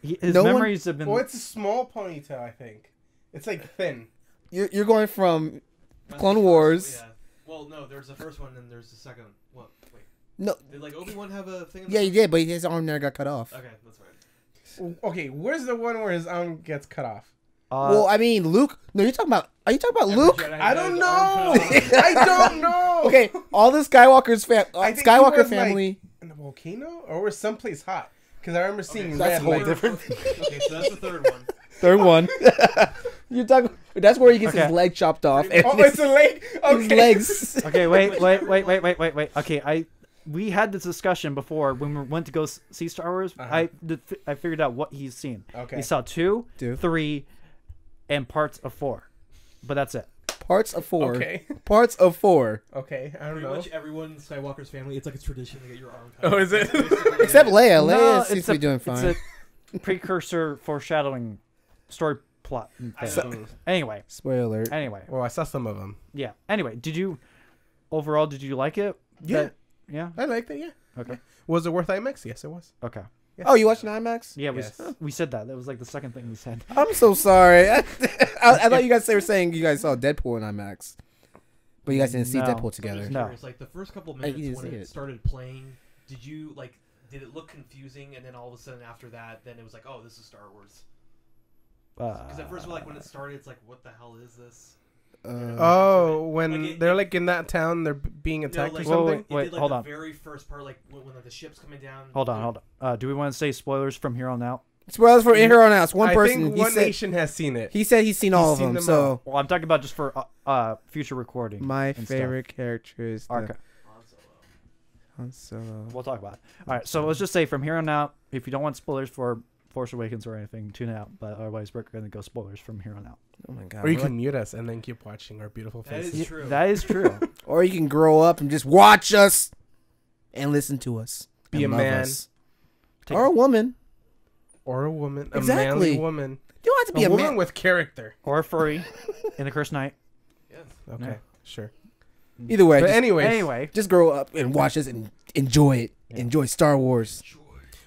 He, his
No one-
memories have been.
Well, it's a small ponytail, I think. It's like thin.
you're you're going from
That's
Clone
the first-
Wars.
Yeah. Well, no, there's the first one, and there's the second. What? Wait.
no.
Did like Obi Wan have a thing? in the
Yeah, he did, but his arm never got cut off.
Okay, that's right.
Okay, where's the one where his arm gets cut off?
Uh,
well, I mean, Luke. No, you're talking about. Are you talking about Luke? [laughs]
I don't know. I don't know.
Okay, all the Skywalker's fam- uh,
I think he
Skywalker
was,
family.
In the volcano, or was someplace hot? Because I remember seeing
Okay, so
That's
red.
a whole
Like,
different- [laughs]
okay, so that's the third one.
Third one. [laughs] you're talking. That's where he gets his leg chopped off. And
oh,
his,
it's a leg. Okay.
his legs.
okay, wait, wait, wait, wait, wait, wait, wait. Okay, I we had this discussion before when we went to go see Star Wars.
Uh-huh.
I the, I figured out what he's seen.
Okay.
He saw two,
Two.
three, and parts of four, but that's it.
Parts of four.
Okay. [laughs]
Parts of four.
Okay. I don't
Pretty
know.
much everyone in Skywalker's family, it's like a tradition to get your arm cut.
Oh, is it? [laughs]
Except. Leia. Leia
No,
seems
it's
to be
a-
doing
It's
fine.
a [laughs] precursor foreshadowing story plot.
I
thing.
know.
Anyway,
Spoiler alert.
anyway,
Well, I saw some of them.
yeah. Anyway, did you overall did you like it?
Yeah.
That- yeah.
I liked it. Yeah.
Okay.
Was it worth IMAX? Yes, it was.
Okay.
Oh, you watching IMAX?
Yeah, we,
Yes.
we said that. That was like the second thing we said.
I'm so sorry. [laughs] I, I thought [laughs] you guys were saying you guys saw Deadpool in IMAX, but you guys didn't see
No.
Deadpool together.
just
No.
curious, Like the first couple
I- you
minutes when it,
it.
started playing, did you like? Did it look confusing? And then all of a sudden after that, then it was like, oh, this is Star Wars.
Uh,
Because at first, like when it started, it's like, what the hell is this?
Uh,
Oh, when
Like, it-
they're
it-
like in that town, they're being attacked
like,
or
Whoa,
something.
wait,
It
wait,
did, like,
hold
the
on.
Very first part, like when, when like, the ship's coming down.
Hold on, hold on. Uh, do we want to say spoilers from here on out?
spoilers from here on out. It's one
I
person.
think
he
One
said
Nation has seen it.
he said he's seen all of
seen
them.
them
so
all.
Well, I'm talking about just for uh, uh future recording.
my
and stuff.
favorite character is the
Okay,
Han Solo.
we'll talk about it. All right, so let's just say from here on out, if you don't want spoilers for Force Awakens or anything, tune out. But otherwise, we're going to go spoilers from here on out.
Oh my god.
Or you
we're
can mute us and then keep watching our beautiful faces.
is
Ye-
true.
That is true. [laughs]
or you can grow up and just watch us and listen to us.
Be a man.
us. Or a woman.
Or a woman, exactly. a
Exactly.
manly woman,
You don't have to be
a
a,
woman
man.
with character.
or a furry in the Cursed Night.
Yes.
Okay,
Yeah.
sure.
Either way,
But
just,
anyways,
Anyway,
just grow up and watch us and enjoy it.
Yeah.
Enjoy Star Wars.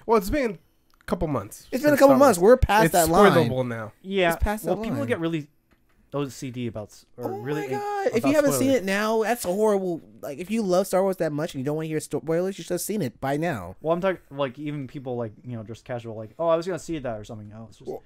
well, it's been a couple months.
It's been a couple
Star
months. We're past
It's
that line.
spoilable now.
yeah.
It's past
well,
that
people
line.
get really OCD about s- or
Oh
really
my
ang-
god! If you haven't seen it now, that's horrible. Like, if you love Star Wars that much and you don't want to hear spoilers, you should have seen it by now.
Well, I'm talking like even people like you know just casual like oh I was gonna see that or something oh, else. Just,
Well-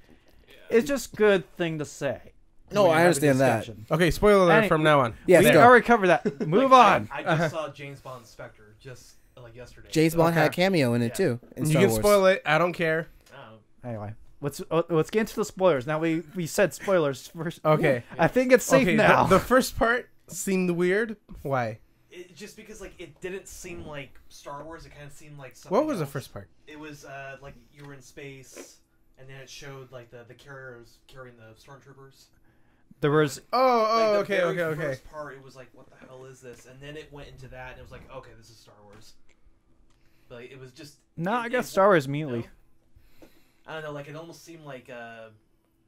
it's just good thing to say.
No, I
you're having a
understand that.
Okay, spoiler alert from now on.
Yeah,
we already covered that. [laughs] Move
Like,
on.
I, I just uh-huh. saw James Bond Spectre just like yesterday.
James Bond had a cameo in it
Yeah.
too. In
You
Star
can
Wars.
spoil it. I don't care.
Oh,
Anyway, let's uh, let's get into the spoilers. Now we we said spoilers first.
Okay.
I think it's safe
okay.
now.
The, the first part seemed weird. Why?
it, just because like it didn't seem like Star Wars. It kind of seemed like something
What was the
else.
first part?
It was uh, like you were in space, and then it showed like the the carriers carrying the stormtroopers.
There was
Oh,
Like,
oh,
the
okay,
very
okay, okay.
First part, it was like, what the hell is this? And then it went into that, and it was like, okay, this is Star Wars. Like it was just.
no.
it-
I
it
guess
wa-
Star Wars immediately.
no? I don't know. Like it almost seemed like uh,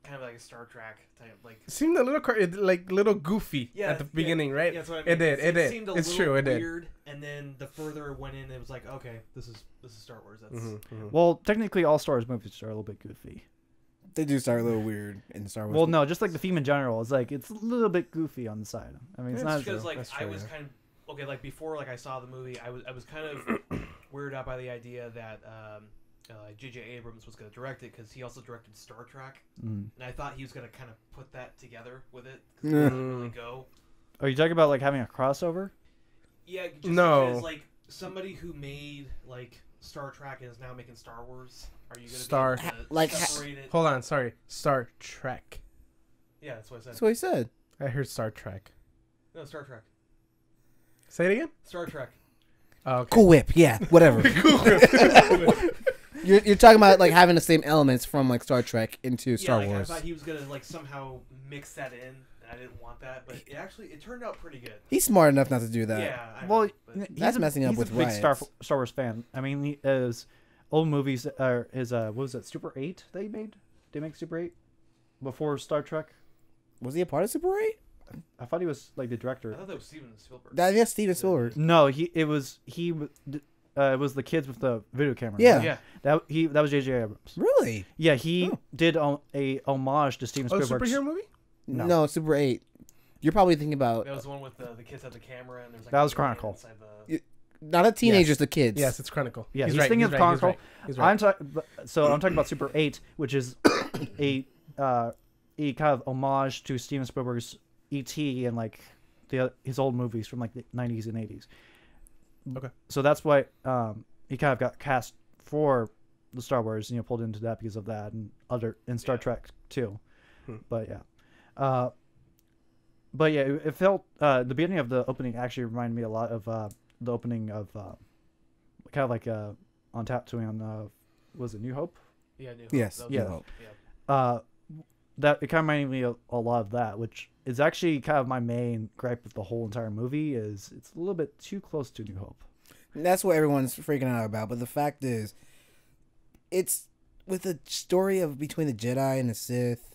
kind of like a Star Trek type. Like
It seemed a little car- it- like little goofy
Yeah,
at the
yeah,
beginning, right?
yeah, that's what I
It did, it did.
seemed a
It's
little
true, it did.
And then the further it went in, it was like, okay, this is this is Star Wars. That's
Mhm, mhm.
Well, technically, all Star Wars movies are a little bit goofy.
They do start a little weird in Star Wars.
Well, no, just like the theme in general is like it's a little bit goofy on the side. I mean, it's
Yeah,
not.
it's
because like
That's
I
true,
was
yeah.
kind of okay. Like before, like I saw the movie, I was I was kind of [coughs] weirded out by the idea that um, uh, J.J. Abrams was going to direct it because he also directed Star Trek,
Mm.
and I thought he was going to kind of put that together with it. 'cause
Yeah.
it didn't really go.
Are you talking about like having a crossover?
Yeah, just
No.
because like somebody who made like Star Trek and is now making Star Wars. Are you going to
Star-
be able to
like, ha-
separate it?
Hold on, sorry. Star Trek.
Yeah, that's what I said.
that's what he said.
I heard Star Trek.
no, Star Trek.
Say it again.
Star Trek.
Oh, okay.
Cool Whip, yeah, whatever. [laughs] cool Whip. [laughs] you're, you're talking about like having the same elements from like Star Trek into Star
yeah, like,
Wars.
I thought he was gonna like somehow mix that in, and I didn't want that, but it actually it turned out pretty good.
He's smart enough not to do that.
yeah. I
Well,
know, but-
he's
That's
a,
messing up
he's
with
a big Star. Star Wars fan. I mean, he, his old movies are his uh, what was it, Super Eight? They made. Did They make Super Eight before Star Trek.
Was he a part of Super 8?
I thought he was like the director.
I
director.
thought that was Steven Spielberg.
That, yeah, Steven Spielberg.
No, he it was he uh, it was the kids with the video camera.
Yeah.
yeah.
that he that was J.J. Abrams.
Really?
Yeah, he
Oh.
did a, a homage to Steven
Oh,
Spielberg.
superhero movie?
No.
No. Super 8. You're probably thinking about
That was the one with the, the kids had the camera and there's like
That was
a
Chronicle.
inside the-
not a teenagers,
Yes.
the kids.
Yes, it's Chronicle.
Yeah,
he's,
he's
right.
thinking
he's
of
right, he's
Chronicle.
right, He's right.
I'm talking. So I'm talking about Super Eight, which is [coughs] a uh, a kind of homage to Steven Spielberg's E.T. and like the his old movies from like the 90s and 80s.
Okay.
So that's why um, he kind of got cast for the Star Wars, you know, pulled into that because of that and other in Star
Yeah.
Trek too.
Hmm.
But yeah. Uh, but yeah, it, it felt uh, the beginning of the opening actually reminded me a lot of uh, the opening of uh, kind of like uh, on Tatooine on uh, was it New Hope?
Yeah, New Hope.
Yes.
That
Yeah.
it.
Hope.
yeah.
Uh, that it kind of reminded me of a lot of that, which is actually kind of my main gripe with the whole entire movie is it's a little bit too close to New Hope.
That's what everyone's freaking out about. But the fact is, it's with the story of between the Jedi and the Sith.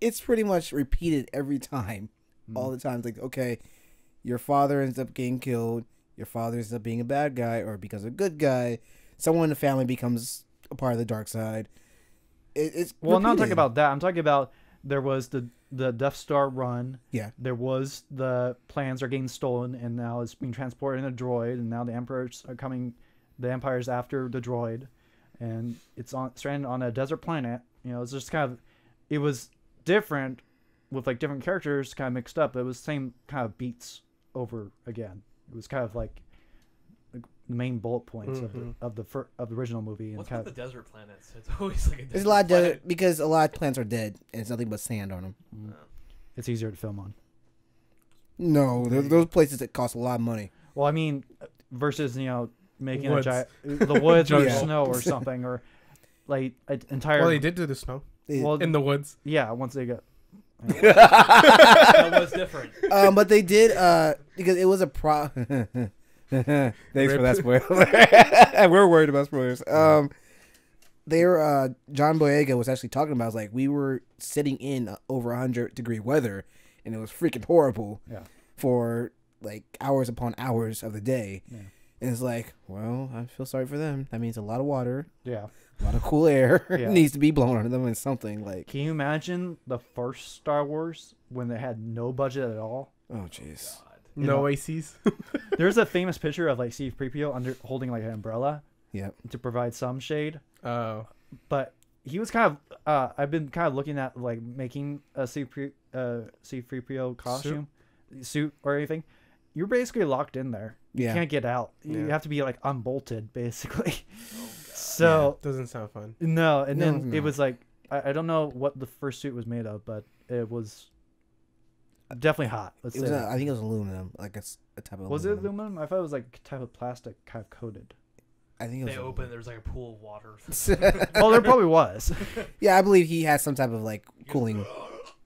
It's pretty much repeated every time. All mm. the times. like okay, your father ends up getting killed. Your father ends up being a bad guy, or because a good guy. Someone in the family becomes a part of the dark side. It, it's
Well, I'm not talking about that. I'm talking about there was the the Death Star run.
Yeah.
There was the plans are getting stolen, and now it's being transported in a droid, and now the Emperors are coming. The Empire's after the droid, and it's on stranded on a desert planet. You know, it's just kind of, it was different, with like different characters kind of mixed up. But it was same kind of beats over again. It was kind of like the main bullet points of the
Mhm.
of the fir- of the original movie, and
What's with
of
the desert planets? It's [laughs] always like a
There's a lot of
desert
desert because a lot of plants are dead and it's nothing but sand on them.
mm, it's easier to film on.
No, th- those places that cost a lot of money.
Well, I mean, versus you know making
Woods.
a giant the woods or [laughs]
Yeah.
snow or something or like an entire.
Well, they did do the snow
They-
Well,
in the woods.
yeah. Once they get
that was [laughs] different.
um, but they did uh because it was a pro. [laughs] Thanks for that [laughs] spoiler. We're worried about spoilers. Um, they were uh John Boyega was actually talking about it was like we were sitting in over hundred degree weather and it was freaking horrible.
Yeah.
For like hours upon hours of the day.
Yeah.
And it's like, well, I feel sorry for them. That means a lot of water,
yeah.
a lot of cool air [laughs]
Yeah.
needs to be blown on them and something like.
Can you imagine the first Star Wars when they had no budget at all?
Oh jeez.
God.
No
know-
ACs. [laughs]
There's a famous [laughs] picture of like C-3PO under holding like an umbrella
Yep.
to provide some shade,
Oh,
but he was kind of. Uh, I've been kind of looking at like making a Steve Pre- uh, C-3PO costume, suit or anything. You're basically locked in there. You
Yeah.
can't get out. You
Yeah.
have to be like unbolted, [laughs] basically.
Oh, God.
So
doesn't sound fun.
no, and
No,
then
no.
it was like I, I don't know what the first suit was made of, but it was definitely hot. Let's
It
say
was.
Uh,
a, I think it was aluminum, like a type of.
was it
aluminum.
aluminum? I thought it was like a type of plastic kind of coated.
I think it was.
They
aluminum.
opened. There's like a pool of water. [laughs] [laughs]
oh, there probably was.
yeah, I believe he has some type of like cooling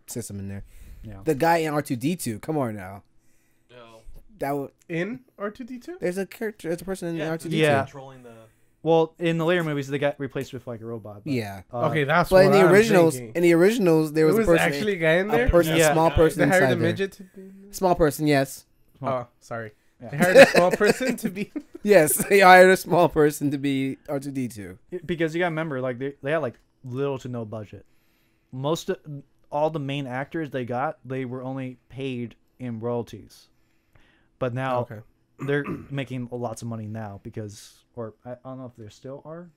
system in there.
yeah.
The guy in R two D two. Come on now.
No.
That would.
In R two D two.
There's a character. There's a person in R two D two.
Yeah.
Controlling the.
Well, in the later movies, they got replaced with like a robot. but,
Yeah.
uh,
okay, that's
But
what
in the
I'm
originals,
thinking.
in the originals, there was,
There
a person,
actually a guy in
a
there.
person,
Yeah.
a small
They
person
They hired a midget. To be...
Small person, yes,
Small-
Oh, sorry.
Yeah.
They hired a small [laughs] person to be.
yes. They hired a small person to be R two D two.
because you gotta remember, like they they had like little to no budget. Most of, all the main actors they got, they were only paid in royalties. But now
okay.
they're [clears throat] making lots of money now because, or I, I don't know if they still are.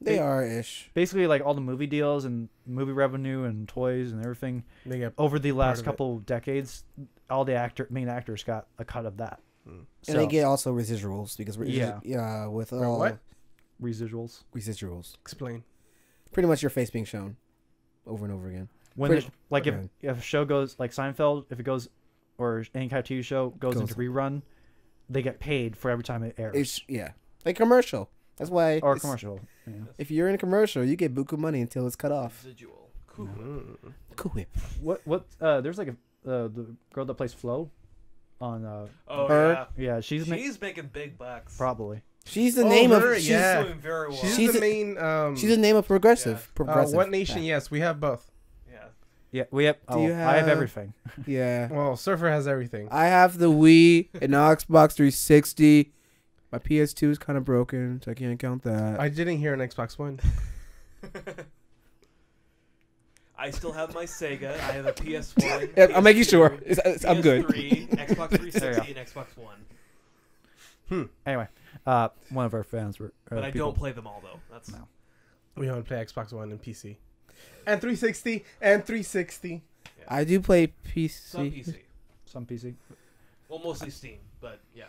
They
They-
are ish.
Basically, like all the movie deals and movie revenue and toys and everything
They get.
over the last
of it.
couple decades, all the actor main actors got a cut of that.
Mm.
And they get also residuals because we're,
Yeah.
yeah, with
For
all
what?
residuals.
residuals.
Explain.
Pretty much your face being shown over and over again.
When
Pretty-
it, like if, if a show goes like Seinfeld, if it goes or any kind of TV show goes,
Goes-
into rerun, they get paid for every time it airs.
It's yeah, like commercial. That's why.
or
it's-
commercial. Yeah.
If you're in a commercial, you get buku money until it's cut off.
Residual. Cool.
Mm.
Cool whip.
What what? Uh, there's like a uh, the girl that plays Flo, on uh
Oh
Her-
yeah.
yeah she's ma-
She's making big bucks.
probably
She's the
Oh,
name
her,
of. She's,
yeah.
She's doing very well.
She's,
She's
the
a-
main. Um,
she's the name of progressive.
Yeah.
uh,
Progressive.
what nation?
Yeah.
Yes, we have both.
Yeah.
yeah we have
Do
oh,
you
I have
have-
everything [laughs]
Yeah.
Well, Surfer has everything.
I have the Wii and the Xbox 360. My PS2 is kind of broken, so I can't count that.
I didn't hear an Xbox One.
I still have my Sega. I have a [laughs] PS1.
Yeah, I'm making
PS2,
sure. It's- it's- I'm good.
PS3, Xbox [laughs] 360, and Xbox One.
anyway uh one of our fans were uh,
But I
people-
don't play them all though. That's
No.
We only play Xbox One and PC. And 360 and 360.
I do play PC.
some
PC.
PC.
some PC
Well, mostly Steam, but yeah.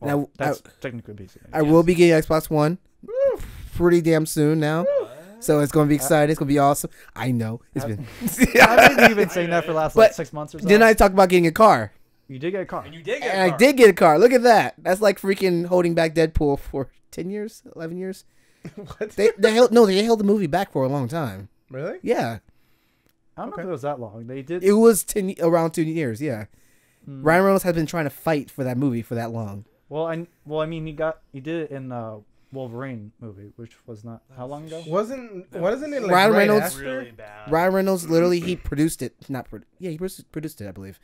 well,
Now,
that's technically PC
I will be getting Xbox One pretty damn soon now. So it's going to be exciting. It's going to be awesome. I know. It's
Uh,
been.
I've been [laughs] even saying that for the last like six months or so.
Didn't I talk about getting a car.
You did get a car.
And you did get.
And
a
I
car.
did get a car. Look at that. That's like freaking holding back Deadpool for ten years, eleven years. [laughs]
what?
They they held no, they held the movie back for a long time.
Really?
Yeah,
I don't know if it was that long. They did.
it was ten around two years. Yeah,
Mm.
Ryan Reynolds has been trying to fight for that movie for that long.
Well, I well, I mean, he got he did it in the Wolverine movie, which was not how long ago.
Wasn't wasn't it like
Ryan
right
Reynolds-
after?
really bad.
Ryan Reynolds literally he produced it. Not pro- yeah, he produced, produced it. I believe.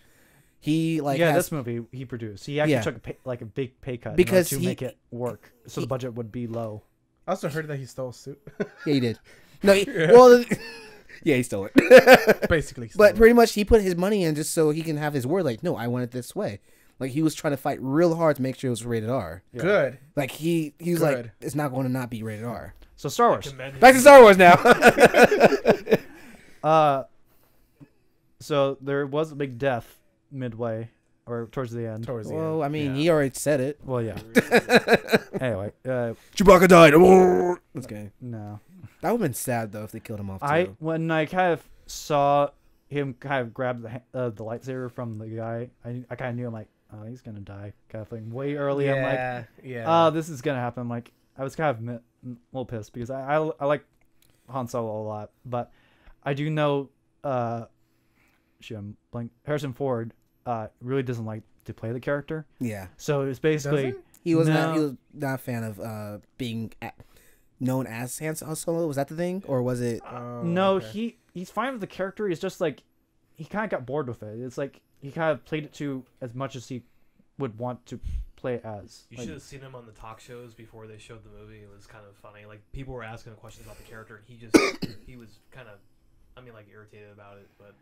He like
yeah,
has-
this movie he produced. He actually
Yeah.
took a pay, like a big pay cut
Because
in order to
he-
make it work, so
he-
the budget would be low.
I also heard that he stole a suit.
yeah he did. [laughs] No, he, well, [laughs] yeah, he stole it. [laughs]
Basically. stole
But
it.
pretty much he put his money in just so he can have his word. Like, no, I want it this way. Like he was trying to fight real hard to make sure it was rated R.
Yeah.
good.
Like he he was like, it's not going to not be rated R.
So Star Wars.
Back to. Star Wars now. [laughs]
Uh, so there was a big death midway or towards the end.
Towards the
well,
end.
I mean,
Yeah.
he already said it.
Well, yeah. anyway, uh,
Chewbacca died. Let's
no.
That would have been sad though if they killed him off. Too.
I when I kind of saw him kind of grab the uh, the lightsaber from the guy, I I kind of knew I'm like, oh, he's gonna die, kind of thing. Way early, I'm like,
yeah, yeah.
oh, this is gonna happen. Like I was kind of mi- a little pissed because I, I I like Han Solo a lot, but I do know uh, shoot, I'm blank. Harrison Ford uh really doesn't like to play the character,
yeah,
so it's basically
Doesn't?
he was not. He was not a fan of uh being a known as Han Solo. Was that the thing, or was it?
Oh,
no,
okay.
he he's fine with the character. He's just like he kind of got bored with it. It's like he kind of played it to as much as he would want to play it as.
You
Like,
should have seen him on the talk shows before they showed the movie. It was kind of funny. Like people were asking him questions about the character, and he just [coughs] he was kind of, I mean, like irritated about it. But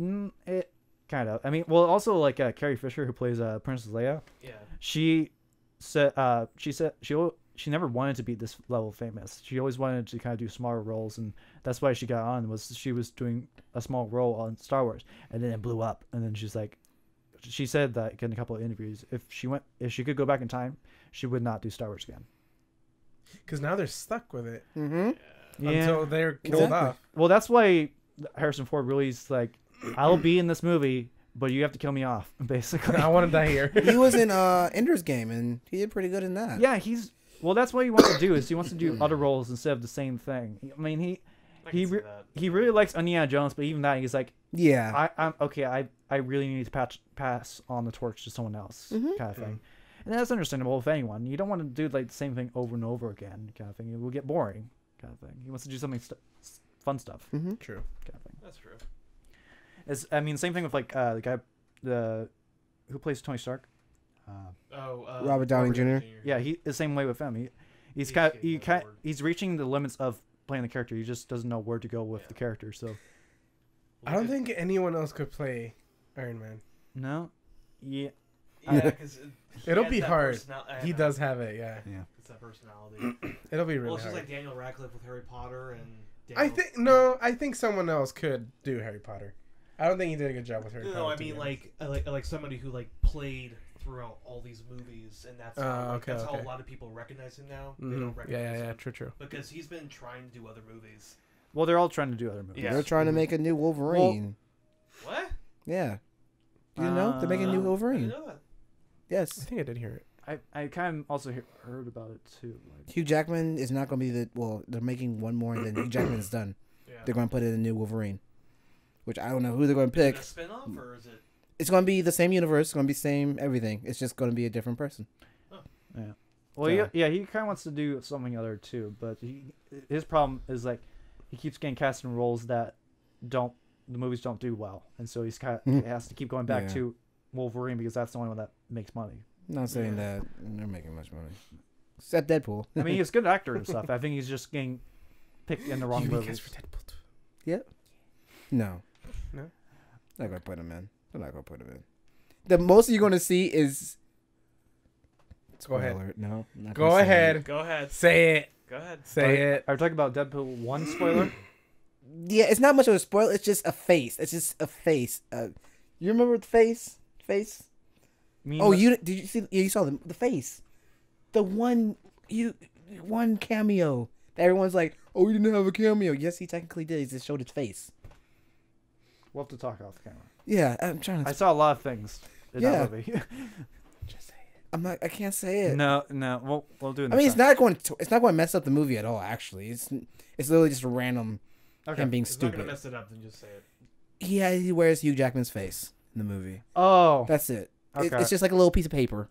mm, it kind of. I mean, well, also like uh, Carrie Fisher who plays uh, Princess Leia.
yeah,
She said uh, she said she al- she never wanted to be this level famous. She always wanted to kind of do smaller roles, and that's why she got on. Was she was doing a small role on Star Wars, and then it blew up, and then she's like, she said that in a couple of interviews, if she went, if she could go back in time, she would not do Star Wars again.
Because now they're stuck with it
Mm-hmm.
until they're killed
Exactly.
off.
Well, that's why Harrison Ford really is like, I'll be in this movie, but you have to kill me off, [laughs] basically.
I want to die here.
he was in [laughs] uh Ender's Game and he did pretty good in that.
yeah, he's well. That's what he wants to do is he wants to do other roles instead of the same thing. I mean, he
I
He re- he really likes Indiana Jones, but even that he's like,
Yeah.
I, I'm okay. I I really need to patch, pass on the torch to someone else,
Mhm.
kind of thing. And that's understandable with anyone. You don't want to do like the same thing over and over again, kind of thing. It will get boring, kind of thing. He wants to do something st- fun stuff,
mm-hmm.
True.
kind of thing.
That's true.
It's, I mean, same thing with like uh, the guy, the who plays Tony Stark. Uh,
Oh, uh,
Robert Downey Jr..
yeah, he the same way with him. He, he's
He's
kind he
on
kind he's reaching the limits of playing the character. He just doesn't know where to go with
Yeah.
the character. So
I don't think anyone else could play Iron Man.
no, yeah,
Yeah, because
It'll be hard. He does have it, yeah.
yeah.
It's that personality. [clears throat]
It'll be really.
well,
really
it's just
hard.
like Daniel Radcliffe with Harry Potter and.
I think no, I think someone else could do Harry Potter. I don't think he did a good job with Harry
No,
Potter.
no, I mean like, uh, like like somebody who like played throughout all these movies, and that's how,
Oh,
like,
okay,
that's how
okay.
a lot of people recognize him now. They
Mhm.
don't
Yeah,
recognize
yeah, yeah.
him
True, true.
because he's been trying to do other movies.
Well, they're all trying to do other movies.
Yeah.
They're trying to make a new Wolverine.
What?
yeah. Do you know? They're making a new
Uh,
I didn't
Wolverine.
know that.
I
Yes.
think I did hear it.
I, I kind of also he- heard about it too. Like,
Hugh Jackman is not going to be the. Well, they're making one more and then Hugh Jackman's done.
Yeah.
They're going to put in a new Wolverine. Which I don't know who they're going to
Is it
pick.
a spin-off or is it?
It's going to be the same universe. It's going to be same everything. It's just going to be a different person.
well,
Yeah.
yeah, yeah, he kind of wants to do something other too, but he his problem is like he keeps getting cast in roles that don't the movies don't do well, and so he's kind of
Mhm.
has to keep going back
Yeah.
to Wolverine because that's the only one that makes money.
Not saying that they're making much money. Except Deadpool.
I mean, he's a good actor and stuff. I think he's just getting picked in the wrong
You
movies.
guys for Deadpool too.
No.
No?
They're not gonna put him in. They're not gonna put him in. The most you're gonna see is
Go ahead.
Spoiler. No. I'm not
Go
gonna say
ahead.
it.
Go ahead.
Say it.
Go ahead.
Say
Are-
it.
Are we talking about Deadpool one spoiler? [clears throat]
Yeah, it's not much of a spoiler. It's just a face. It's just a face. Uh, you remember the face? Face?
Me
Oh,
and-
you did you see? Yeah, you saw the the face. The one you one cameo. that Everyone's like, "Oh, he didn't have a cameo." Yes, he technically did. He just showed his face.
We'll have to talk off camera.
Yeah, I'm trying to.
I saw a lot of things. in
Yeah.
that movie. [laughs]
Just say it.
I'm not. I can't say it.
no, no, we'll we'll do it.
I mean,
next
it's not going. To, it's not going to mess up the movie at all. Actually, it's it's literally just a random
time.
him being
If it's not gonna
stupid.
mess it up, then just say it.
He he wears Hugh Jackman's face in the movie.
Oh,
That's it. It- it's just like a little piece of paper.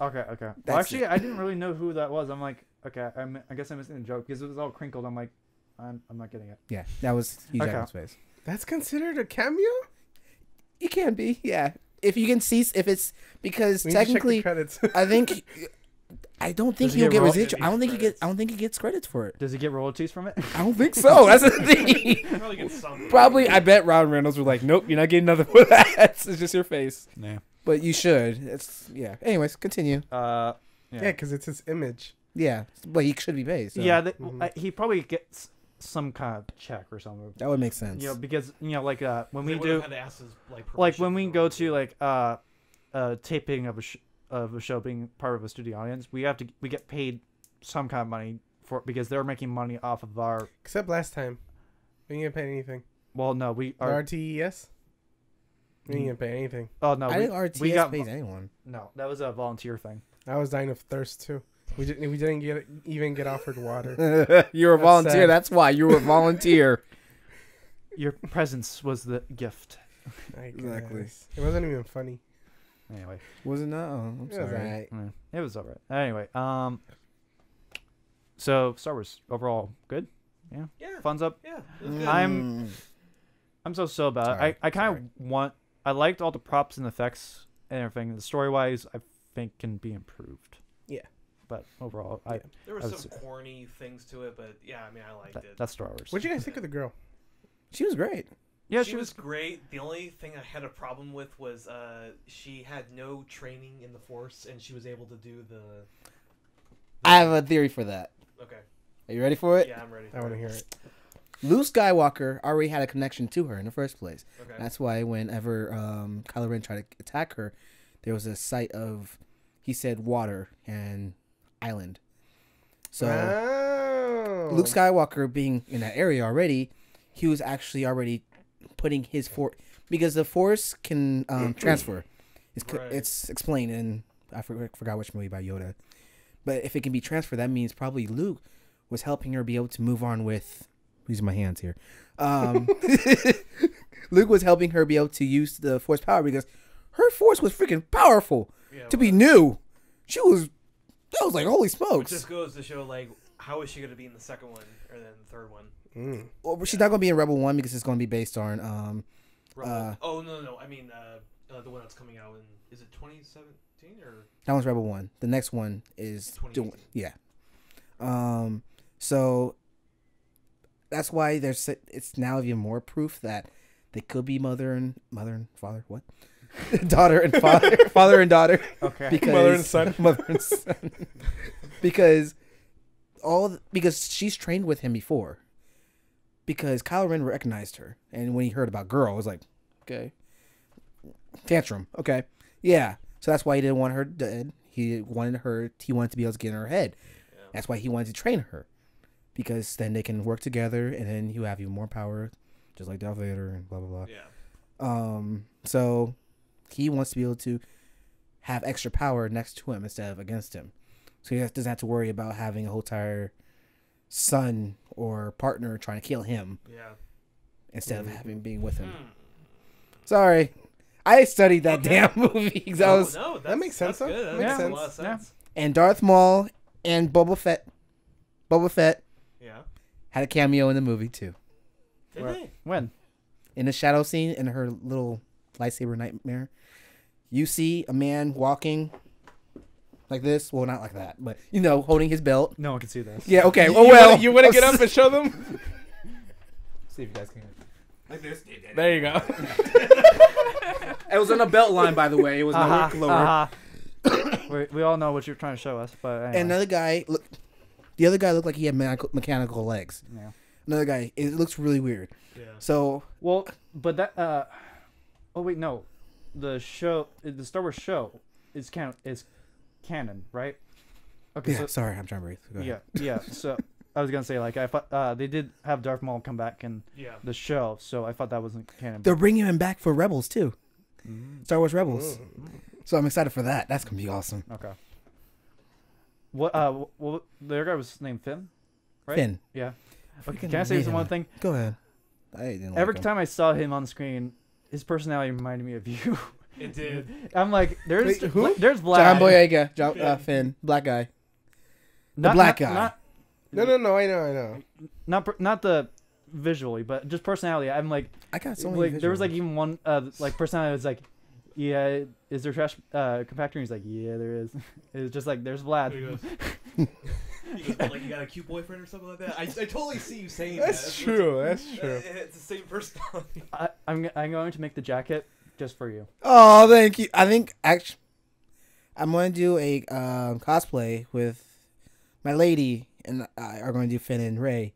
okay, okay. Well,
That's
actually, I didn't really know who that was. I'm like, okay, I'm, I guess I'm missing the joke because it was all crinkled. I'm like, I'm, I'm not getting it.
Yeah, that was Hugh
Okay.
Jackman's face.
That's considered a cameo.
It can be. Yeah, if you can see if it's because
We need check the
technically,
credits. [laughs]
I think. I don't think
Does he
he'll
get
get residual. I don't think he
Credits.
gets. I don't think he gets credits for it.
Does he get royalties from it?
I don't think so. [laughs] That's the [laughs] thing.
Probably.
Probably, I bet Ryan Reynolds was like, "Nope, you're not getting nothing for that. it's just your face."
yeah.
But you should. It's yeah. Anyways, continue.
Uh,
yeah,
yeah.
because it's his image.
Yeah, but he should be paid. So
Yeah, they,
Mhm.
uh, he probably gets some kind of check or something.
that would make sense.
You know, because you know, like uh, when we do,
would've had to ask his, like,
like when we go to like uh, uh, taping of a sh- of a show being part of a studio audience, we have to we get paid some kind of money for because they're making money off of our.
Except last time, we didn't get paid anything.
Well, no, we
The
are.
RTES, we didn't get paid anything.
Oh no,
I
we,
think RTS
we got
pays anyone.
no. That was a volunteer thing.
I was dying of thirst too. We didn't. We didn't get even get offered water. [laughs]
you were a
That's
volunteer.
sad.
That's why you were a volunteer. [laughs]
Your presence was the gift.
I
Exactly.
guess. It wasn't even funny.
Anyway,
Was it not? Oh, I'm
It was
sorry.
alright.
yeah, it was alright. Anyway, um, so Star Wars overall good.
Yeah,
Fun's up.
yeah. it was good.
I'm-
Mm.
I'm so so bad.
Sorry,
I, I kind
sorry.
of want. I liked all the props and effects and everything. The story wise, I think can be improved.
Yeah.
But overall, I
there were
I would
some corny things to it, but yeah, I mean, I liked
that,
it.
that's Star Wars.
What'd you guys think of the girl?
She was great.
yeah,
she, was great. The only thing I had a problem with was uh, she had no training in the Force, and she was able to do the.
I have a theory for that.
Okay.
Are you ready for it?
Yeah, I'm ready.
I want to hear it.
Luke Skywalker already had a connection to her in the first place.
Okay.
That's why whenever um, Kylo Ren tried to attack her, there was a sight of, he said water and island. So
oh.
Luke Skywalker being in that area already, he was actually already putting his force because the force can um, [clears throat] transfer. It's
Right.
it's explained in I forgot, forgot which movie by Yoda, but if it can be transferred, that means probably Luke was helping her be able to move on with. Using my hands here. Um, [laughs] [laughs] Luke was helping her be able to use the force power because her force was freaking powerful
yeah,
to be new. She was. That was like holy
Which
smokes.
just goes to show, like, how is she going to be in the second one or then the third one?
Mm.
Well, she's not gonna be in Rebel One because it's gonna be based on um Uh,
oh no, no, no. I mean, uh, uh, the one that's coming out in is it 2017 or
that one's Rebel One. The next one is
2018.
doing yeah. Um, so that's why there's it's now even more proof that they could be mother and mother and father. What? [laughs] daughter and father, [laughs] father and daughter.
okay.
Because
Mother and son. [laughs]
mother and son. because all th- because she's trained with him before. Because Kylo Ren recognized her, and when he heard about girl, it was like, okay, tantrum. Okay, yeah. So that's why he didn't want her dead. He wanted her. He wanted to be able to get in her head.
Yeah.
That's why he wanted to train her, because then they can work together, and then you have even more power, just like Darth Vader and blah blah blah.
yeah.
Um, so he wants to be able to have extra power next to him instead of against him. So he doesn't have to worry about having a whole entire son or partner trying to kill him
Yeah.
instead of
Mhm.
having being with him.
Hmm.
Sorry, I studied that
Okay.
damn [laughs] movie. 'cause I
Oh,
was,
no, that's,
makes sense,
That's
though.
good. That
Makes
makes a
sense.
lot of
Yeah.
and Darth Maul and Boba Fett. Boba Fett
Yeah.
had a cameo in the movie too.
Did
Right.
they?
When?
in the shadow scene in her little lightsaber nightmare, you see a man walking like this. Well, not like that, but you know, holding his belt.
No one can see this.
Yeah. Okay. Oh well.
you want to get up and show them? [laughs]
see if you guys can. Like this.
There you go. [laughs]
It was on a belt line, by the way. It was
Uh-huh,
nowhere lower.
uh-huh. [coughs] we, we all know what you're trying to show us, but anyway.
And another guy, look, the other guy looked like he had mechanical, mechanical legs.
yeah.
Another guy, it looks really weird.
Yeah.
So
Well, but that. uh Oh wait, no, the show, the Star Wars show, is canon. Is canon, right? Okay.
yeah,
So,
sorry, I'm trying to breathe. Go ahead.
yeah, yeah. So I was gonna say like I thought uh, they did have Darth Maul come back in
Yeah.
the show, so I thought that wasn't canon.
They're bringing him back for Rebels too.
Mm,
Star Wars Rebels. So I'm excited for that. That's gonna be awesome.
okay. What? Uh, wh- what? The other guy was named Finn. Right?
Finn,
Yeah. Okay, can I say
hate
one thing?
go ahead. I didn't like
Every
him.
time I saw him on screen, his personality reminded me of you.
It did. [laughs]
I'm like, there's
Wait, who?
there's Vlad.
John Boyega, John, uh,
Finn.
Finn, black guy.
Not-
black
not-
guy.
Not,
No, no, no. I know, I know.
not not the visually, but just personality. I'm like,
I got so many.
like there was like even one uh like personality that was like, yeah, is there trash uh compactor? And he's like, yeah, there is. [laughs] It's just like there's
He
Vlad.
goes, he goes, [laughs] like you got a cute boyfriend or something like that. I, I totally see you saying that.
That's
that.
true. That's
It's,
true. [laughs]
it's the same personality.
I, I'm I'm going to make the jacket just for you.
Oh, thank you. I think actually, I'm going to do a um, cosplay with my lady, and I are going to do Finn and Rey.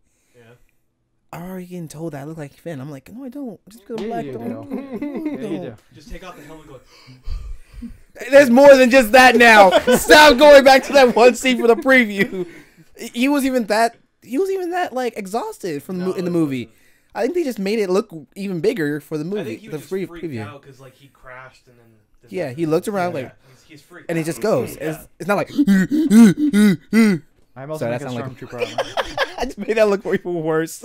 Yeah.
I'm already getting told that I look like Finn. I'm like, no, I don't. Just because I'm
Yeah,
black,
you
don't.
Yeah, you do.
Just take off the helmet and go.
There's more than just that now. Stop going back to that one scene for the preview. He was even that. He was even that like exhausted from the, mo- in the movie.
wasn't.
I think they just made it look even bigger for the
I
movie,
think he
the
was just
pre- preview.
out because like he crashed and then. this
Yeah, he looked around
Yeah,
like,
he's, he's freaked.
and he just goes.
Yeah.
It's, it's not like. [laughs]
I'm also
Sorry,
making
that sound like-
stormtrooper. [laughs]
I just made that look even worse.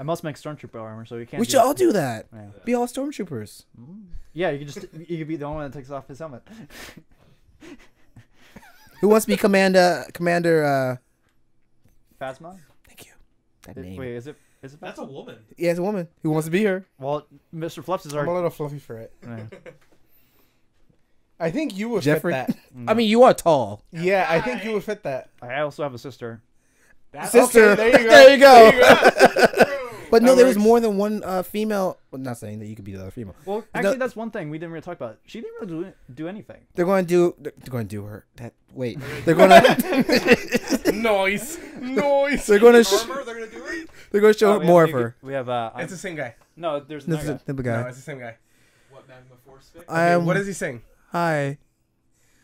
I must make stormtrooper armor, so you can't.
We should all do that.
Yeah.
Be all stormtroopers.
Yeah, you could just you could be the only one that takes off his helmet.
Who wants to be Commander? Commander. uh
Phasma?
Thank you. That
Is-
name.
Wait, is it is it
That's a woman.
Yeah, it's a woman. Who wants to be her?
Well, Mr. Fluffs is
I'm a little fluffy for it.
Yeah.
I think you would
Jeffrey?
fit that. [laughs]
I mean, you are tall.
Yeah, I think you would fit that.
I also have a sister.
That's
Sister.
Okay, [laughs] there you go.
There you go.
There [laughs] you
But no, there was more than one uh, female. Well, not saying that you could be the other female.
Well,
no-
actually, that's one thing we didn't really talk about. She didn't really do, do anything.
They're going to do. They're going to do her. That wait. [laughs] They're going [laughs] to.
Noise. Noise.
they're going to. Sh-
armor. They're gonna do it.
they're going to show
Oh,
more
have,
of her.
We have. Uh,
It's the same guy.
no, there's
This
another
is
guy.
the
No,
guy.
it's the same guy.
What Magma Force?
I
Okay,
am.
what is he saying?
Hi.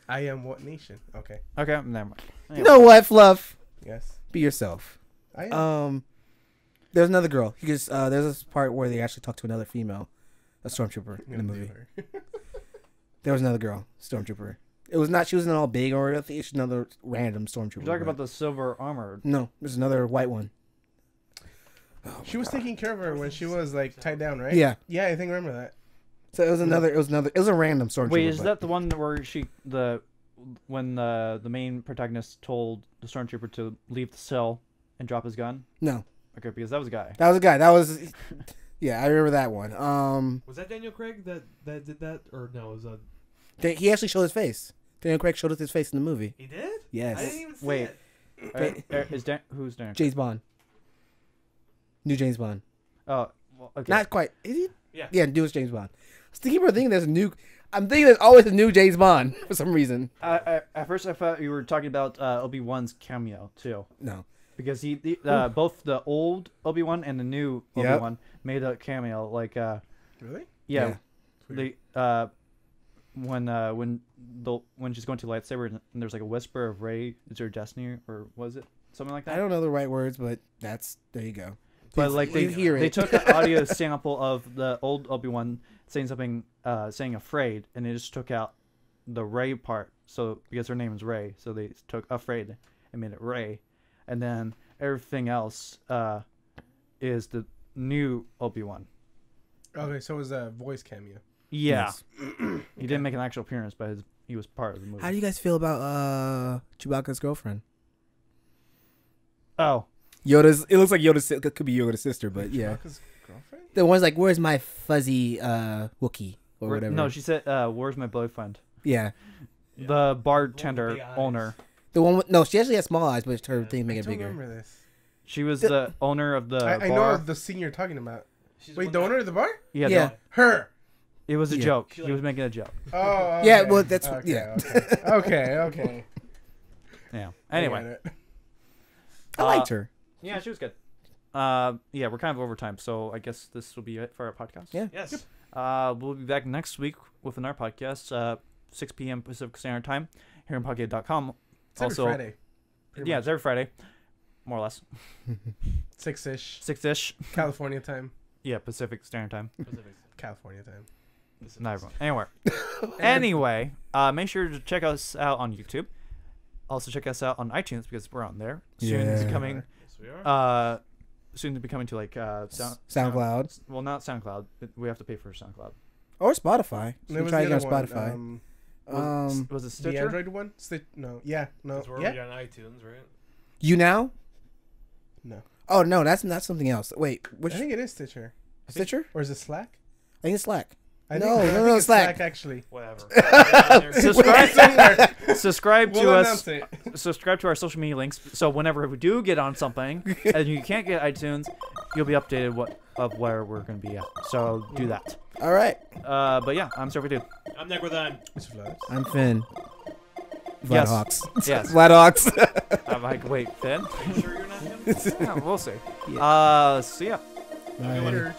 I am what nation? Okay.
Okay, never mind.
You know what, Fluff?
Yes.
Be yourself.
I am.
Um, there's another girl. He just uh, there's this part where they actually talk to another female, a stormtrooper
I'm
in the movie. [laughs] There was another girl, stormtrooper. It was not. She wasn't all big or anything. It's another random stormtrooper.
You're talking
but-
about the silver armor.
No, there's another white one.
She was taking care of her when she was like tied down, right?
Yeah.
Yeah, I think I remember that.
So it was another. It was another. It was a random stormtrooper.
Wait, is
but-
that the one where she the when the the main protagonist told the stormtrooper to leave the cell and drop his gun?
No,
Okay, because that was a guy.
that was a guy. That was. [laughs] Yeah, I remember that one. Um,
Was that Daniel Craig that that did that, or no? It was a
they- he actually showed his face. Daniel Craig showed us his face in the movie.
he did. I
Yes,
didn't even see
Wait.
it.
Uh, uh, is Dan, who's Dan?
James Bond. New James Bond.
Oh, well, okay.
Not quite. Is he?
Yeah.
Yeah, newest James Bond. I was thinking, thinking there's a new. I'm thinking there's always a new James Bond [laughs] for some reason.
I, I, at first, I thought you were talking about uh, Obi Wan's cameo too,
No.
Because he, the, uh, both the old Obi Wan and the new Obi Wan made a cameo. Like, uh,
Really?
yeah,
Yeah.
they uh, when uh, when the when she's going to lightsaber and there's like a whisper of Rey is your destiny or was it something like that?
I don't know the right words, but that's there you go.
But like they
please hear
they took an [laughs] audio sample of the old Obi Wan saying something, uh, saying afraid, and they just took out the Rey part. So because her name is Rey, so they took afraid and made it Rey, and then everything else uh, is the new Obi Wan.
Okay, so it was a voice cameo.
Yeah,
Yes. [clears throat]
he didn't make an actual appearance, but his, he was part of the movie.
How do you guys feel about uh Chewbacca's girlfriend?
oh,
Yoda's. It looks like Yoda's. si- Could be Yoda's sister, but yeah.
Chewbacca's girlfriend?
The one's like, "Where's my fuzzy uh Wookie or
Where-
whatever?"
no, she said, uh, "Where's my boyfriend?"
yeah.
Yeah.
The bartender
big eyes.
owner.
The one. With, no, she actually has small eyes, but her
Yeah.
thing
I
make it
don't
bigger.
remember this.
She was
The-
the owner of the
I, I
bar.
know the scene you're talking about.
She's
Wait, the owner of the bar?
yeah,
Yeah.
the-
Her.
it was a
Yeah.
joke.
She
he
like-
was making a joke. [laughs]
Oh.
Yeah, well, that's-
okay,
yeah.
Okay. okay. okay.
Yeah. Anyway.
get.
I
Uh,
liked her.
Yeah, she was good. Uh, yeah, we're kind of over time, so I guess this will be it for our podcast.
Yeah.
Yes.
Uh, we'll be back next week with another podcast, uh, 6 p.m. Pacific Standard Time, here on podcade.com.
It's every
Also-
Friday.
Yeah,
much.
it's every Friday, more or less. [laughs]
Six ish.
6 ish.
California time.
Yeah, Pacific Standard Time.
Pacific.
California time.
This
Not everyone. Anywhere. [laughs] anyway, uh, make sure to check us out on YouTube. Also check us out on iTunes because we're on there. Soon to
Yeah.
be coming.
Yes, we are.
Uh, soon to be coming to like uh, sound,
SoundCloud
Well, not SoundCloud. but We have to pay for SoundCloud.
or Spotify.
And
You
there
can try
the
it on
other one,
Spotify.
Um,
Was,
Um,
was it
the
Stitcher?
Android one? Stitch? No. Yeah. No.
we're
Yeah.
on iTunes, right?
you now?
No.
Oh no, that's that's something else. Wait, which
I think it is Stitcher.
Stitcher?
Or is it Slack?
I think it's Slack.
I
No,
think, I
no,
think
no,
it's
Slack.
actually.
Whatever. [laughs]
Subscribe,
Somewhere.
subscribe
We'll
to us.
it. [laughs]
Subscribe to our social media links. So whenever we do get on something [laughs] and you can't get iTunes, you'll be updated what of where we're gonna be at. So do that.
All right,
Uh, but yeah, I'm Surfer Dude.
I'm Nick with I'm.
It's Flowers.
I'm Finn.
Yes.
Vladhawks.
Yes.
Vladhawks.
I'm like, wait, Finn?
Are you sure you're not him?
yeah, we'll see.
Yeah.
Uh, see ya.
Bye.
Later.